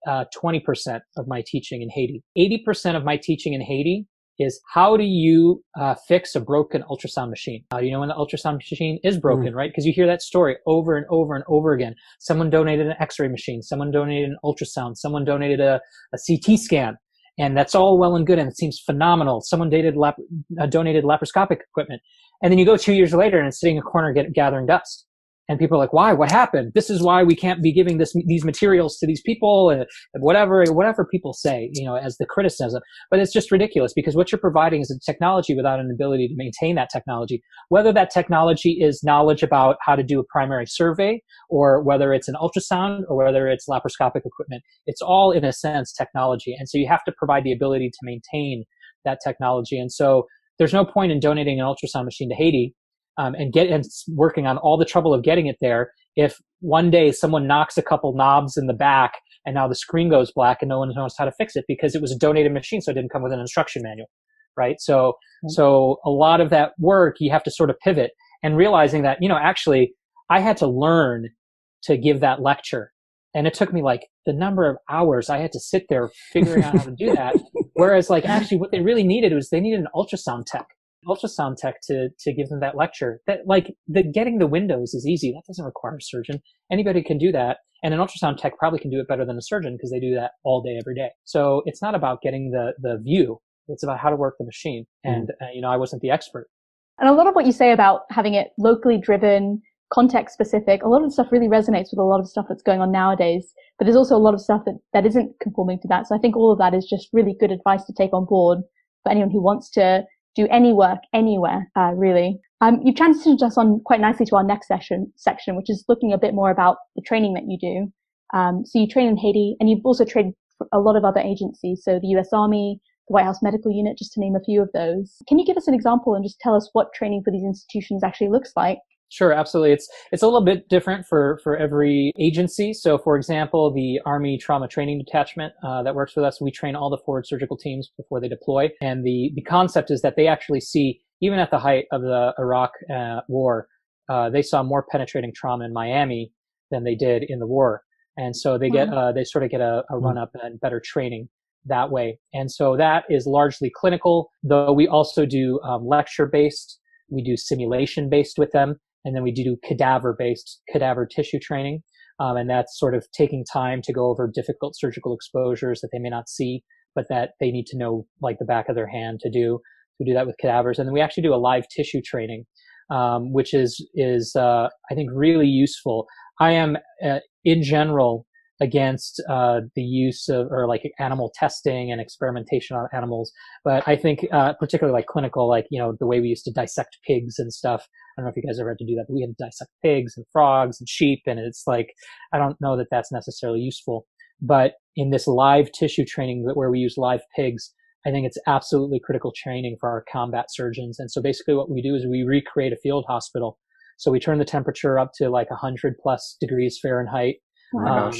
uh, 20% of my teaching in Haiti. 80% of my teaching in Haiti is how do you uh, fix a broken ultrasound machine? How do you know when the ultrasound machine is broken, mm. right? Because you hear that story over and over and over again. Someone donated an x-ray machine. Someone donated an ultrasound. Someone donated a, a CT scan. And that's all well and good and it seems phenomenal. Someone dated lap, uh, donated laparoscopic equipment. And then you go two years later and it's sitting in a corner get, gathering dust and people are like, why? What happened? This is why we can't be giving this these materials to these people, and whatever whatever people say, you know, as the criticism. But it's just ridiculous because what you're providing is a technology without an ability to maintain that technology. Whether that technology is knowledge about how to do a primary survey, or whether it's an ultrasound, or whether it's laparoscopic equipment, it's all in a sense technology, and so you have to provide the ability to maintain that technology. And so there's no point in donating an ultrasound machine to Haiti um, and get and working on all the trouble of getting it there if one day someone knocks a couple knobs in the back and now the screen goes black and no one knows how to fix it because it was a donated machine so it didn't come with an instruction manual right? So mm-hmm. so a lot of that work you have to sort of pivot and realizing that you know actually i had to learn to give that lecture. And it took me like the number of hours i had to sit there figuring out how to do that. *laughs* Whereas like actually what they really needed was they needed an ultrasound tech ultrasound tech to to give them that lecture. That like the getting the windows is easy. That doesn't require a surgeon. Anybody can do that, and an ultrasound tech probably can do it better than a surgeon because they do that all day every day. So it's not about getting the the view. It's about how to work the machine. Mm. And uh, you know, I wasn't the expert. And a lot of what you say about having it locally driven, context specific, a lot of the stuff really resonates with a lot of stuff that's going on nowadays. But there's also a lot of stuff that, that isn't conforming to that. So I think all of that is just really good advice to take on board for anyone who wants to do any work anywhere, uh, really. Um, you've transitioned us on quite nicely to our next session, section, which is looking a bit more about the training that you do. Um, so you train in Haiti and you've also trained for a lot of other agencies. So the US Army, the White House Medical Unit, just to name a few of those. Can you give us an example and just tell us what training for these institutions actually looks like? Sure, absolutely. It's it's a little bit different for for every agency. So, for example, the Army Trauma Training Detachment uh, that works with us, we train all the forward surgical teams before they deploy, and the the concept is that they actually see, even at the height of the Iraq uh, War, uh, they saw more penetrating trauma in Miami than they did in the war, and so they get uh, they sort of get a, a run up and better training that way. And so that is largely clinical, though we also do um, lecture based. We do simulation based with them and then we do cadaver based cadaver tissue training. Um, and that's sort of taking time to go over difficult surgical exposures that they may not see, but that they need to know like the back of their hand to do. We do that with cadavers. And then we actually do a live tissue training, um, which is, is, uh, I think really useful. I am, uh, in general, against uh, the use of or like animal testing and experimentation on animals. But I think uh, particularly like clinical, like you know the way we used to dissect pigs and stuff. I don't know if you guys ever had to do that, but we had to dissect pigs and frogs and sheep, and it's like I don't know that that's necessarily useful. But in this live tissue training that where we use live pigs, I think it's absolutely critical training for our combat surgeons. And so basically what we do is we recreate a field hospital. So we turn the temperature up to like 100 plus degrees Fahrenheit Oh um,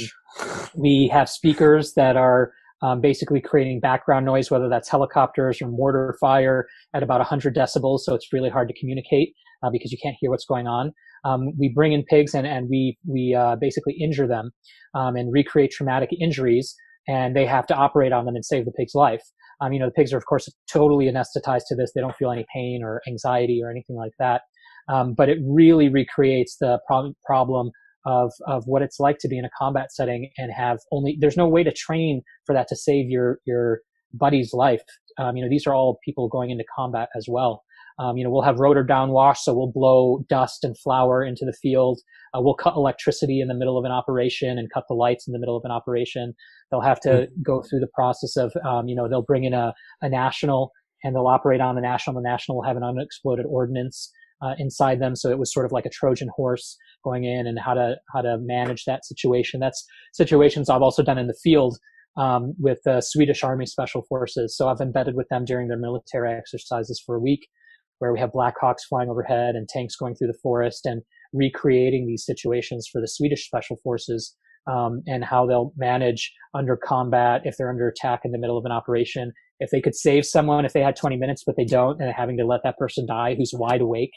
we have speakers that are um, basically creating background noise, whether that's helicopters or mortar fire at about 100 decibels. So it's really hard to communicate uh, because you can't hear what's going on. Um, we bring in pigs and, and we, we uh, basically injure them um, and recreate traumatic injuries, and they have to operate on them and save the pig's life. Um, you know, the pigs are, of course, totally anesthetized to this. They don't feel any pain or anxiety or anything like that. Um, but it really recreates the pro- problem of of what it's like to be in a combat setting and have only there's no way to train for that to save your your buddy's life. Um, you know, these are all people going into combat as well. Um, you know, we'll have rotor downwash, so we'll blow dust and flour into the field. Uh, we'll cut electricity in the middle of an operation and cut the lights in the middle of an operation. They'll have to mm-hmm. go through the process of, um, you know, they'll bring in a, a national and they'll operate on the national. The national will have an unexploded ordnance uh, inside them. So it was sort of like a Trojan horse going in and how to how to manage that situation. That's situations I've also done in the field um, with the Swedish Army Special Forces. So I've embedded with them during their military exercises for a week, where we have Black Hawks flying overhead and tanks going through the forest and recreating these situations for the Swedish Special Forces um, and how they'll manage under combat if they're under attack in the middle of an operation. If they could save someone if they had 20 minutes, but they don't, and having to let that person die who's wide awake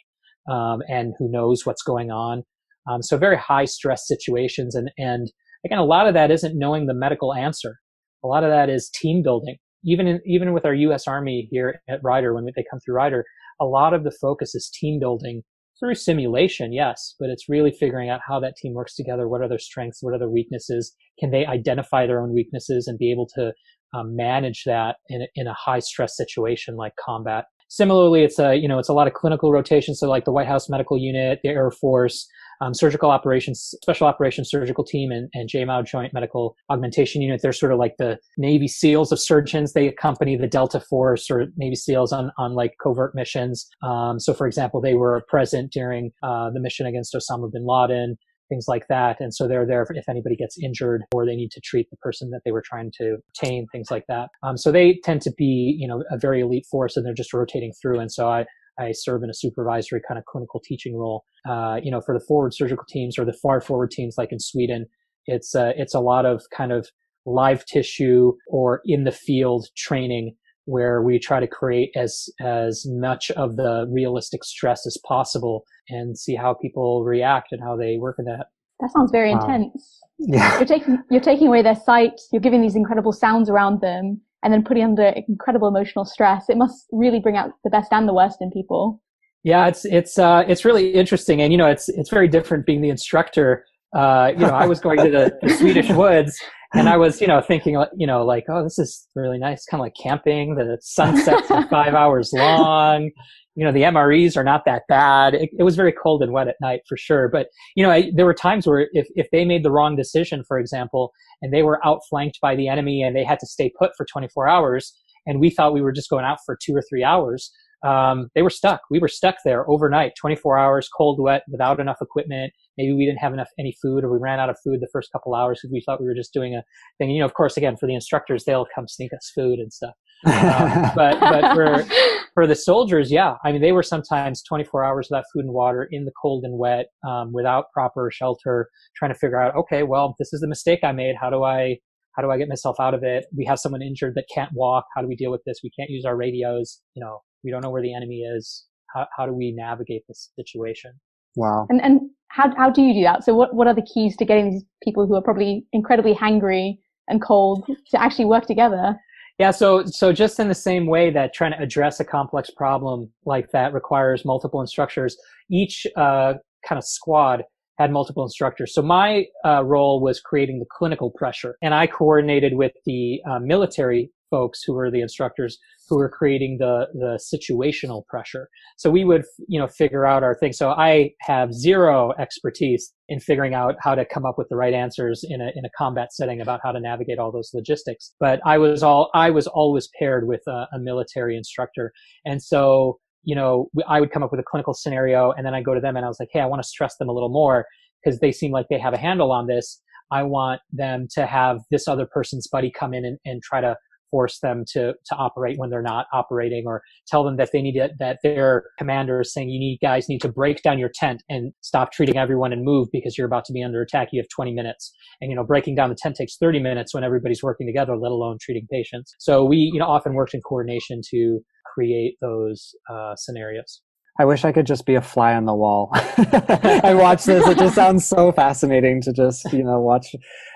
um, and who knows what's going on. Um, so very high stress situations, and and again, a lot of that isn't knowing the medical answer. A lot of that is team building. Even in, even with our U.S. Army here at Ryder, when they come through Ryder, a lot of the focus is team building through simulation, yes, but it's really figuring out how that team works together. What are their strengths? What are their weaknesses? Can they identify their own weaknesses and be able to um, manage that in in a high stress situation like combat? Similarly, it's a you know it's a lot of clinical rotation. So like the White House Medical Unit, the Air Force, um, surgical operations, special operations surgical team and, and JMAU Joint Medical Augmentation Unit. They're sort of like the Navy SEALs of surgeons. They accompany the Delta Force or Navy SEALs on, on like covert missions. Um, so for example, they were present during uh, the mission against Osama bin Laden things like that. And so they're there if anybody gets injured or they need to treat the person that they were trying to obtain, things like that. Um, so they tend to be, you know, a very elite force and they're just rotating through. And so I, I serve in a supervisory kind of clinical teaching role. Uh, you know, for the forward surgical teams or the far forward teams, like in Sweden, it's uh, it's a lot of kind of live tissue or in the field training where we try to create as as much of the realistic stress as possible and see how people react and how they work in that. That sounds very wow. intense. Yeah. You're taking you're taking away their sight, you're giving these incredible sounds around them, and then putting under incredible emotional stress. It must really bring out the best and the worst in people. Yeah, it's it's uh, it's really interesting, and you know, it's it's very different being the instructor. Uh, you know, I was going to the, the Swedish woods, and I *laughs* was, you know, thinking, you know, like, oh, this is really nice, kind of like camping. The sunsets are five *laughs* hours long you know, the MREs are not that bad. It, it, was very cold and wet at night for sure. But, you know, I, there were times where if, if they made the wrong decision, for example, and they were outflanked by the enemy and they had to stay put for 24 hours, and we thought we were just going out for two or three hours, um, they were stuck. We were stuck there overnight, 24 hours, cold, wet, without enough equipment. Maybe we didn't have enough any food, or we ran out of food the first couple hours because we thought we were just doing a thing. You know, of course, again for the instructors, they'll come sneak us food and stuff. Um, *laughs* but but for for the soldiers, yeah, I mean they were sometimes 24 hours without food and water in the cold and wet, um, without proper shelter, trying to figure out, okay, well, this is the mistake I made. How do I how do I get myself out of it? We have someone injured that can't walk. How do we deal with this? We can't use our radios. You know, we don't know where the enemy is. How, how do we navigate this situation? Wow. And, and how, how do you do that? So what, what are the keys to getting these people who are probably incredibly hangry and cold to actually work together? Yeah, so so just in the same way that trying to address a complex problem like that requires multiple instructors, each uh, kind of squad had multiple instructors. So my uh, role was creating the clinical pressure, and I coordinated with the uh, military folks who were the instructors who were creating the the situational pressure. So we would you know figure out our thing. So I have zero expertise in figuring out how to come up with the right answers in a in a combat setting about how to navigate all those logistics. But I was all I was always paired with a, a military instructor, and so you know I would come up with a clinical scenario, and then I go to them and I was like, hey, I want to stress them a little more because they seem like they have a handle on this. I want them to have this other person's buddy come in and, and try to force them to to operate when they're not operating or tell them that they need to, that their commander is saying you need guys need to break down your tent and stop treating everyone and move because you're about to be under attack. You have 20 minutes. And you know breaking down the tent takes 30 minutes when everybody's working together let alone treating patients. So we you know often worked in coordination to create those uh, scenarios I wish I could just be a fly on the wall. *laughs* I watch this. It just sounds so fascinating to just, you know, watch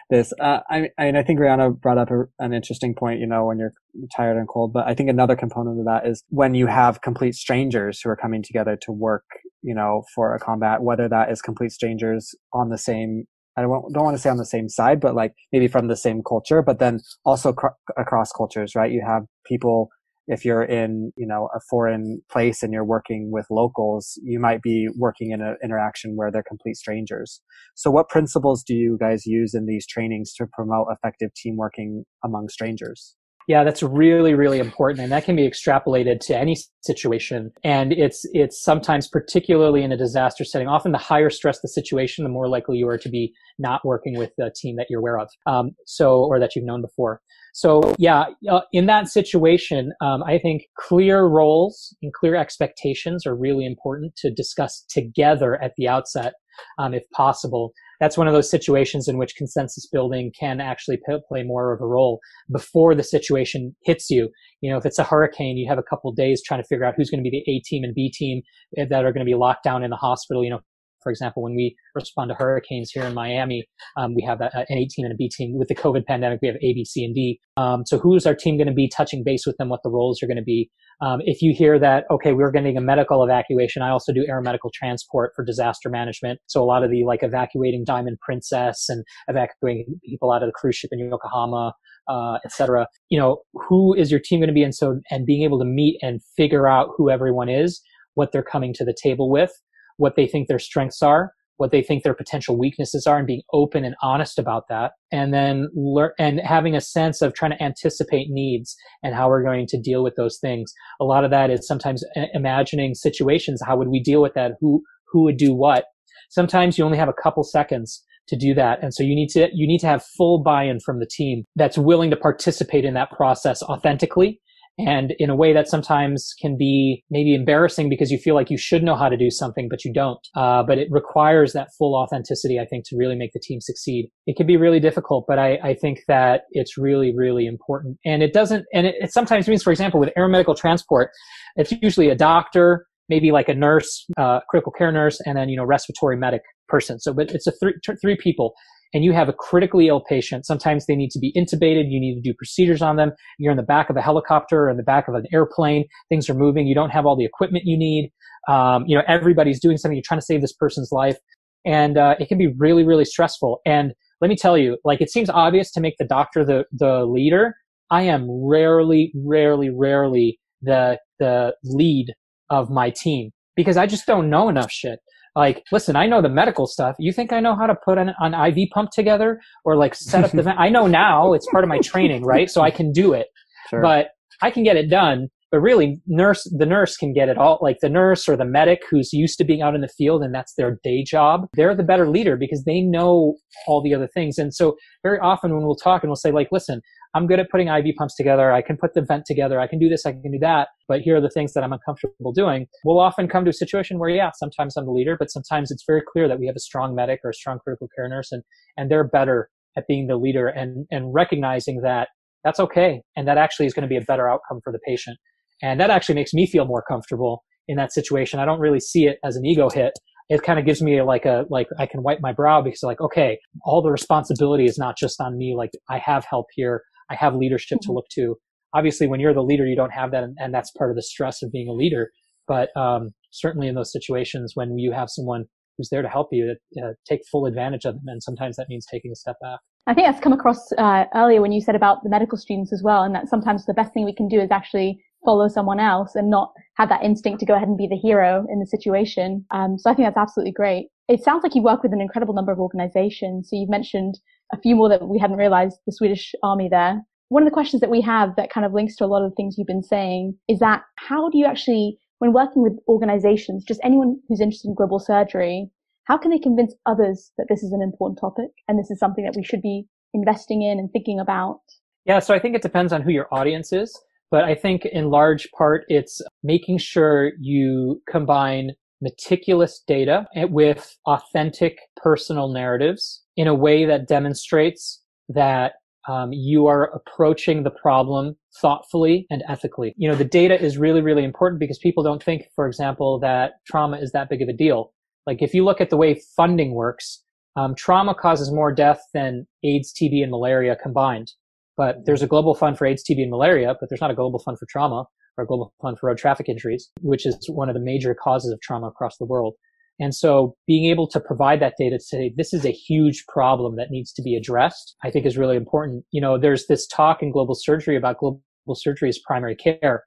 this. Uh, I, I mean, I think Rihanna brought up a, an interesting point, you know, when you're tired and cold, but I think another component of that is when you have complete strangers who are coming together to work, you know, for a combat, whether that is complete strangers on the same I don't, don't want to say on the same side, but like maybe from the same culture, but then also cr- across cultures, right? You have people if you're in you know a foreign place and you're working with locals you might be working in an interaction where they're complete strangers. So what principles do you guys use in these trainings to promote effective team working among strangers yeah, that's really, really important. And that can be extrapolated to any situation. And it's, it's sometimes particularly in a disaster setting, often the higher stress the situation, the more likely you are to be not working with the team that you're aware of. Um, so, or that you've known before. So yeah, uh, in that situation, um, I think clear roles and clear expectations are really important to discuss together at the outset, um, if possible. That's one of those situations in which consensus building can actually p- play more of a role before the situation hits you. You know, if it's a hurricane, you have a couple days trying to figure out who's going to be the A team and B team eh, that are going to be locked down in the hospital. You know, for example, when we respond to hurricanes here in Miami, um, we have an A team and a B team. With the COVID pandemic, we have A, B, C, and D. Um, so who is our team going to be touching base with them, what the roles are going to be? Um, if you hear that, okay, we're getting a medical evacuation, I also do air medical transport for disaster management. So a lot of the like evacuating Diamond Princess and evacuating people out of the cruise ship in Yokohama, uh, etc. You know, who is your team going to be? And so, and being able to meet and figure out who everyone is, what they're coming to the table with, what they think their strengths are, what they think their potential weaknesses are and being open and honest about that. And then learn and having a sense of trying to anticipate needs and how we're going to deal with those things. A lot of that is sometimes uh, imagining situations. How would we deal with that? Who who would do what? Sometimes you only have a couple seconds to do that. And so you need to you need to have full buy-in from the team that's willing to participate in that process authentically and in a way that sometimes can be maybe embarrassing because you feel like you should know how to do something, but you don't. Uh, but it requires that full authenticity, I think, to really make the team succeed. It can be really difficult, but I, I think that it's really, really important. And it doesn't, and it, it sometimes means, for example, with aeromedical transport, it's usually a doctor, maybe like a nurse, uh, critical care nurse, and then, you know, respiratory medic person. So, but it's a three, three people and you have a critically ill patient, sometimes they need to be intubated. You need to do procedures on them. You're in the back of a helicopter or in the back of an airplane. Things are moving. You don't have all the equipment you need. Um, you know, everybody's doing something. You're trying to save this person's life. And uh, it can be really, really stressful. And let me tell you, like it seems obvious to make the doctor the, the leader. I am rarely, rarely, rarely the, the lead of my team because I just don't know enough shit like listen i know the medical stuff. You think i know how to put an, an iv pump together or like set up the *laughs* vent? I know now it's part of my training right? So i can do it. Sure. but i can get it done. But really nurse the nurse can get it all. Like the nurse or the medic who's used to being out in the field and that's their day job they're the better leader because they know all the other things. And so very often when we'll talk and we'll say like listen I'm good at putting IV pumps together. I can put the vent together. I can do this. I can do that. But here are the things that I'm uncomfortable doing. We'll often come to a situation where, yeah, sometimes I'm the leader, but sometimes it's very clear that we have a strong medic or a strong critical care nurse and, and they're better at being the leader and, and recognizing that that's okay. And that actually is going to be a better outcome for the patient. And that actually makes me feel more comfortable in that situation. I don't really see it as an ego hit it kind of gives me like a like I can wipe my brow because like okay, all the responsibility is not just on me. Like I have help here. I have leadership mm-hmm. to look to. Obviously, when you're the leader, you don't have that, and, and that's part of the stress of being a leader. But um, certainly in those situations when you have someone who's there to help you, uh, take full advantage of them, and sometimes that means taking a step back. I think that's come across uh, earlier when you said about the medical students as well, and that sometimes the best thing we can do is actually follow someone else and not have that instinct to go ahead and be the hero in the situation. Um, so I think that's absolutely great. It sounds like you work with an incredible number of organizations. So you've mentioned a few more that we hadn't realized the Swedish army there. One of the questions that we have that kind of links to a lot of the things you've been saying is that how do you actually, when working with organizations, just anyone who's interested in global surgery, how can they convince others that this is an important topic and this is something that we should be investing in and thinking about? Yeah, so I think it depends on who your audience is. But I think in large part, it's making sure you combine meticulous data with authentic personal narratives in a way that demonstrates that um, you are approaching the problem thoughtfully and ethically. You know, the data is really, really important because people don't think, for example, that trauma is that big of a deal. Like if you look at the way funding works, um, trauma causes more death than AIDS, TB, and malaria combined. But there's a global fund for AIDS, TB, and malaria, but there's not a global fund for trauma or a global fund for road traffic injuries, which is one of the major causes of trauma across the world. And so being able to provide that data to say this is a huge problem that needs to be addressed, I think is really important. You know, there's this talk in global surgery about global surgery as primary care.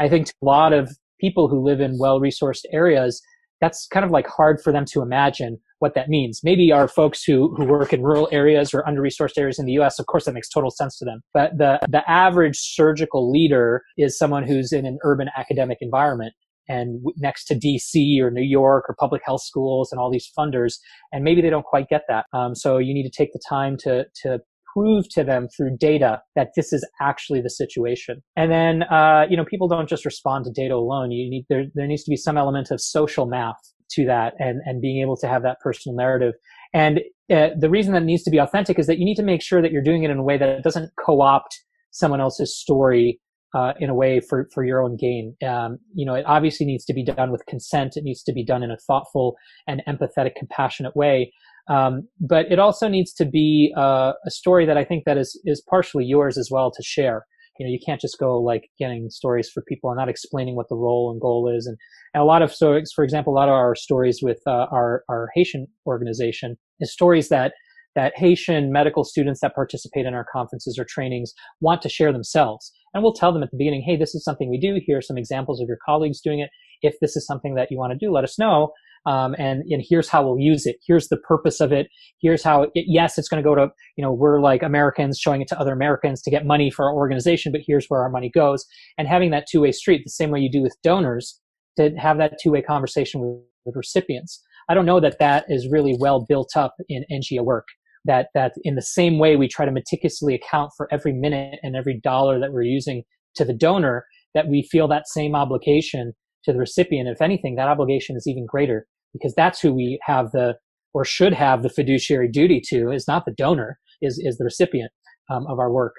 I think a lot of people who live in well-resourced areas, that's kind of like hard for them to imagine what that means. Maybe our folks who, who work in rural areas or under-resourced areas in the US, of course, that makes total sense to them. But the, the average surgical leader is someone who's in an urban academic environment and next to DC or New York or public health schools and all these funders. And maybe they don't quite get that. Um, so you need to take the time to, to prove to them through data that this is actually the situation. And then, uh, you know, people don't just respond to data alone. You need, there, there needs to be some element of social math to that and, and being able to have that personal narrative. And uh, the reason that needs to be authentic is that you need to make sure that you're doing it in a way that doesn't co-opt someone else's story uh, in a way for, for your own gain. Um, you know, it obviously needs to be done with consent. It needs to be done in a thoughtful and empathetic, compassionate way. Um, but it also needs to be uh, a story that I think that is is partially yours as well to share. You know, you can't just go like getting stories for people and not explaining what the role and goal is. And, and a lot of stories, for example, a lot of our stories with uh, our our Haitian organization is stories that that Haitian medical students that participate in our conferences or trainings want to share themselves. And we'll tell them at the beginning, hey, this is something we do. Here are some examples of your colleagues doing it. If this is something that you want to do, let us know. Um, and, and here's how we'll use it. Here's the purpose of it. Here's how, it, yes, it's going to go to, you know, we're like Americans showing it to other Americans to get money for our organization, but here's where our money goes. And having that two way street, the same way you do with donors, to have that two way conversation with, with recipients. I don't know that that is really well built up in NGO work that that in the same way we try to meticulously account for every minute and every dollar that we're using to the donor that we feel that same obligation to the recipient. If anything that obligation is even greater because that's who we have the or should have the fiduciary duty to is not the donor is is the recipient um, of our work.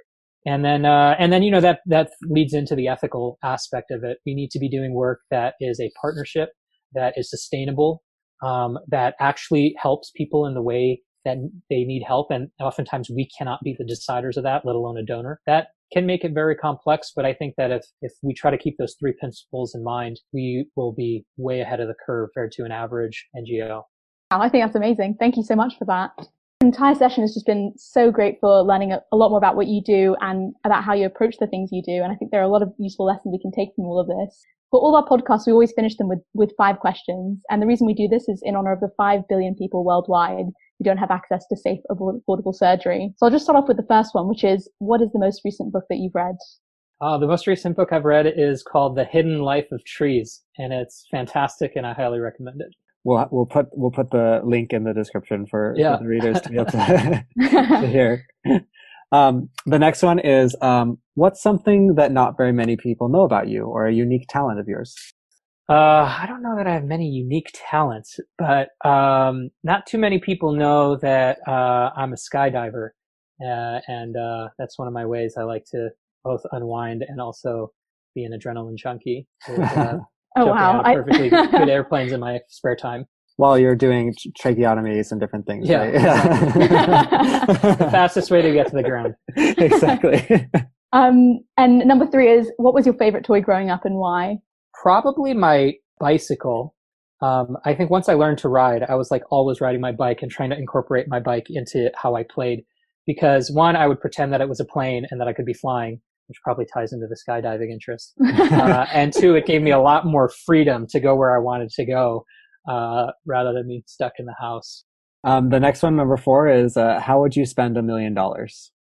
And then uh, and then you know that that leads into the ethical aspect of it. We need to be doing work that is a partnership that is sustainable um, that actually helps people in the way that they need help. And oftentimes we cannot be the deciders of that, let alone a donor. That can make it very complex, but I think that if, if we try to keep those three principles in mind, we will be way ahead of the curve compared to an average NGO. I think that's amazing. Thank you so much for that. The entire session has just been so great for learning a, lot more about what you do and about how you approach the things you do. And I think there are a lot of useful lessons we can take from all of this. For all our podcasts, we always finish them with, with five questions. And the reason we do this is in honor of the 5 billion people worldwide who don't have access to safe, affordable surgery. So I'll just start off with the first one, which is what is the most recent book that you've read? Uh, the most recent book I've read is called The Hidden Life of Trees, and it's fantastic, and I highly recommend it. We'll we'll put we'll put the link in the description for, yeah. for the readers to be able to, *laughs* *laughs* to hear. Um, the next one is um, what's something that not very many people know about you, or a unique talent of yours? Uh, I don't know that I have many unique talents, but um, not too many people know that uh, I'm a skydiver, uh, and uh, that's one of my ways I like to both unwind and also be an adrenaline junkie. Is, uh, *laughs* oh wow! perfectly good airplanes in my spare time. While you're doing tracheotomies and different things, yeah, right? yeah. *laughs* the *laughs* fastest way to get to the ground. exactly. Um, and number three is, what was your favorite toy growing up and why? Probably my bicycle. Um, I think once I learned to ride, I was like always riding my bike and trying to incorporate my bike into how I played. Because one, I would pretend that it was a plane and that I could be flying, which probably ties into the skydiving interest. *laughs* uh, and two, it gave me a lot more freedom to go where I wanted to go, uh, rather than being stuck in the house. Um, the next one, number four, is uh, how would you spend a million dollars?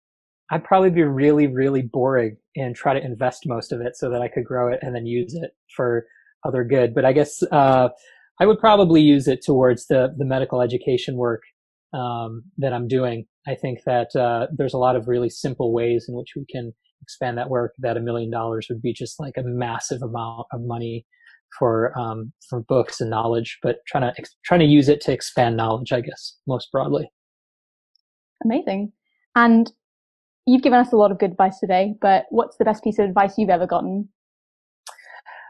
I'd probably be really, really boring and try to invest most of it so that I could grow it and then use it for other good. But I guess uh, I would probably use it towards the the medical education work um, that I'm doing. I think that uh, there's a lot of really simple ways in which we can expand that work. That a million dollars would be just like a massive amount of money for um, for books and knowledge, but trying to trying to use it to expand knowledge, I guess, most broadly. Amazing. And you've given us a lot of good advice today, but what's the best piece of advice you've ever gotten?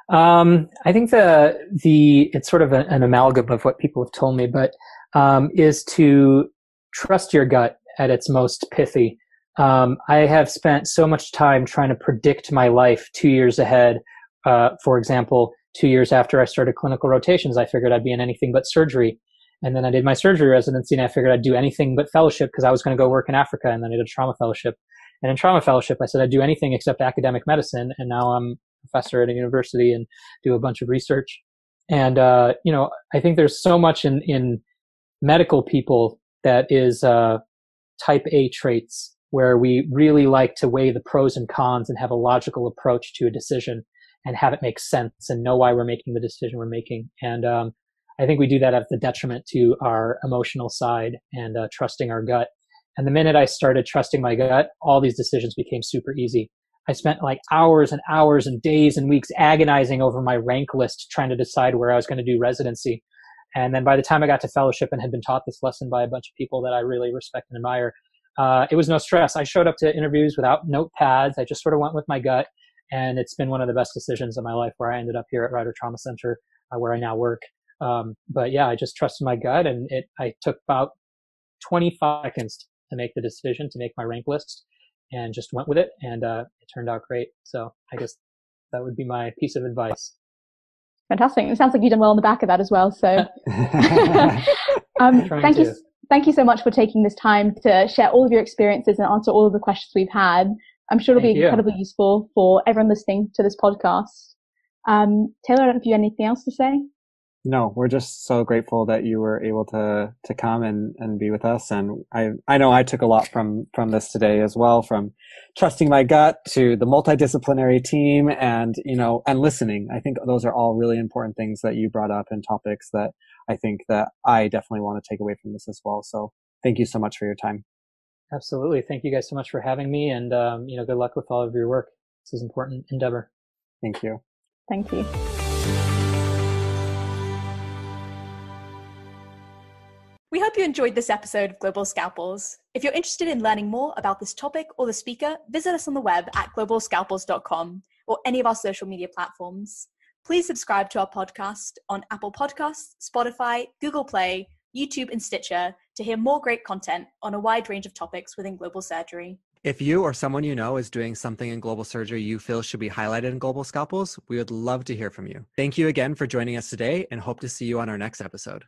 Um, I think the the it's sort of a, an amalgam of what people have told me, but um, is to trust your gut at its most pithy. Um, I have spent so much time trying to predict my life two years ahead. Uh, for example, two years after I started clinical rotations, I figured I'd be in anything but surgery. And then I did my surgery residency and I figured I'd do anything but fellowship because I was going to go work in Africa. And then I did a trauma fellowship. And in trauma fellowship, I said I'd do anything except academic medicine. And now I'm a professor at a university and do a bunch of research. And, uh, you know, I think there's so much in, in medical people that is, uh, type A traits where we really like to weigh the pros and cons and have a logical approach to a decision and have it make sense and know why we're making the decision we're making. And, um, I think we do that at the detriment to our emotional side and uh, trusting our gut. And the minute I started trusting my gut, all these decisions became super easy. I spent like hours and hours and days and weeks agonizing over my rank list trying to decide where I was going to do residency. And then by the time I got to fellowship and had been taught this lesson by a bunch of people that I really respect and admire, uh, it was no stress. I showed up to interviews without notepads. I just sort of went with my gut. And it's been one of the best decisions of my life where I ended up here at Ryder Trauma Center, uh, where I now work. Um, but yeah, I just trusted my gut and it, I took about 25 seconds to make the decision to make my rank list and just went with it. And, uh, it turned out great. So I guess that would be my piece of advice. Fantastic. It sounds like you've done well on the back of that as well. So *laughs* *laughs* um, thank to. you. Thank you so much for taking this time to share all of your experiences and answer all of the questions we've had. I'm sure it'll Thank be you. incredibly useful for everyone listening to this podcast. Um, Taylor, I don't know if you have anything else to say no, we're just so grateful that you were able to to come and and be with us. And I I know I took a lot from from this today as well, from trusting my gut to the multidisciplinary team, and you know, and listening. I think those are all really important things that you brought up and topics that I think that I definitely want to take away from this as well. So thank you so much for your time. Absolutely, thank you guys so much for having me, and um, you know, good luck with all of your work. This is an important endeavor. Thank you. Thank you. We hope you enjoyed this episode of Global Scalpels. If you're interested in learning more about this topic or the speaker, visit us on the web at globalscalpels.com or any of our social media platforms. Please subscribe to our podcast on Apple Podcasts, Spotify, Google Play, YouTube, and Stitcher to hear more great content on a wide range of topics within global surgery. If you or someone you know is doing something in global surgery you feel should be highlighted in Global Scalpels, we would love to hear from you. Thank you again for joining us today and hope to see you on our next episode.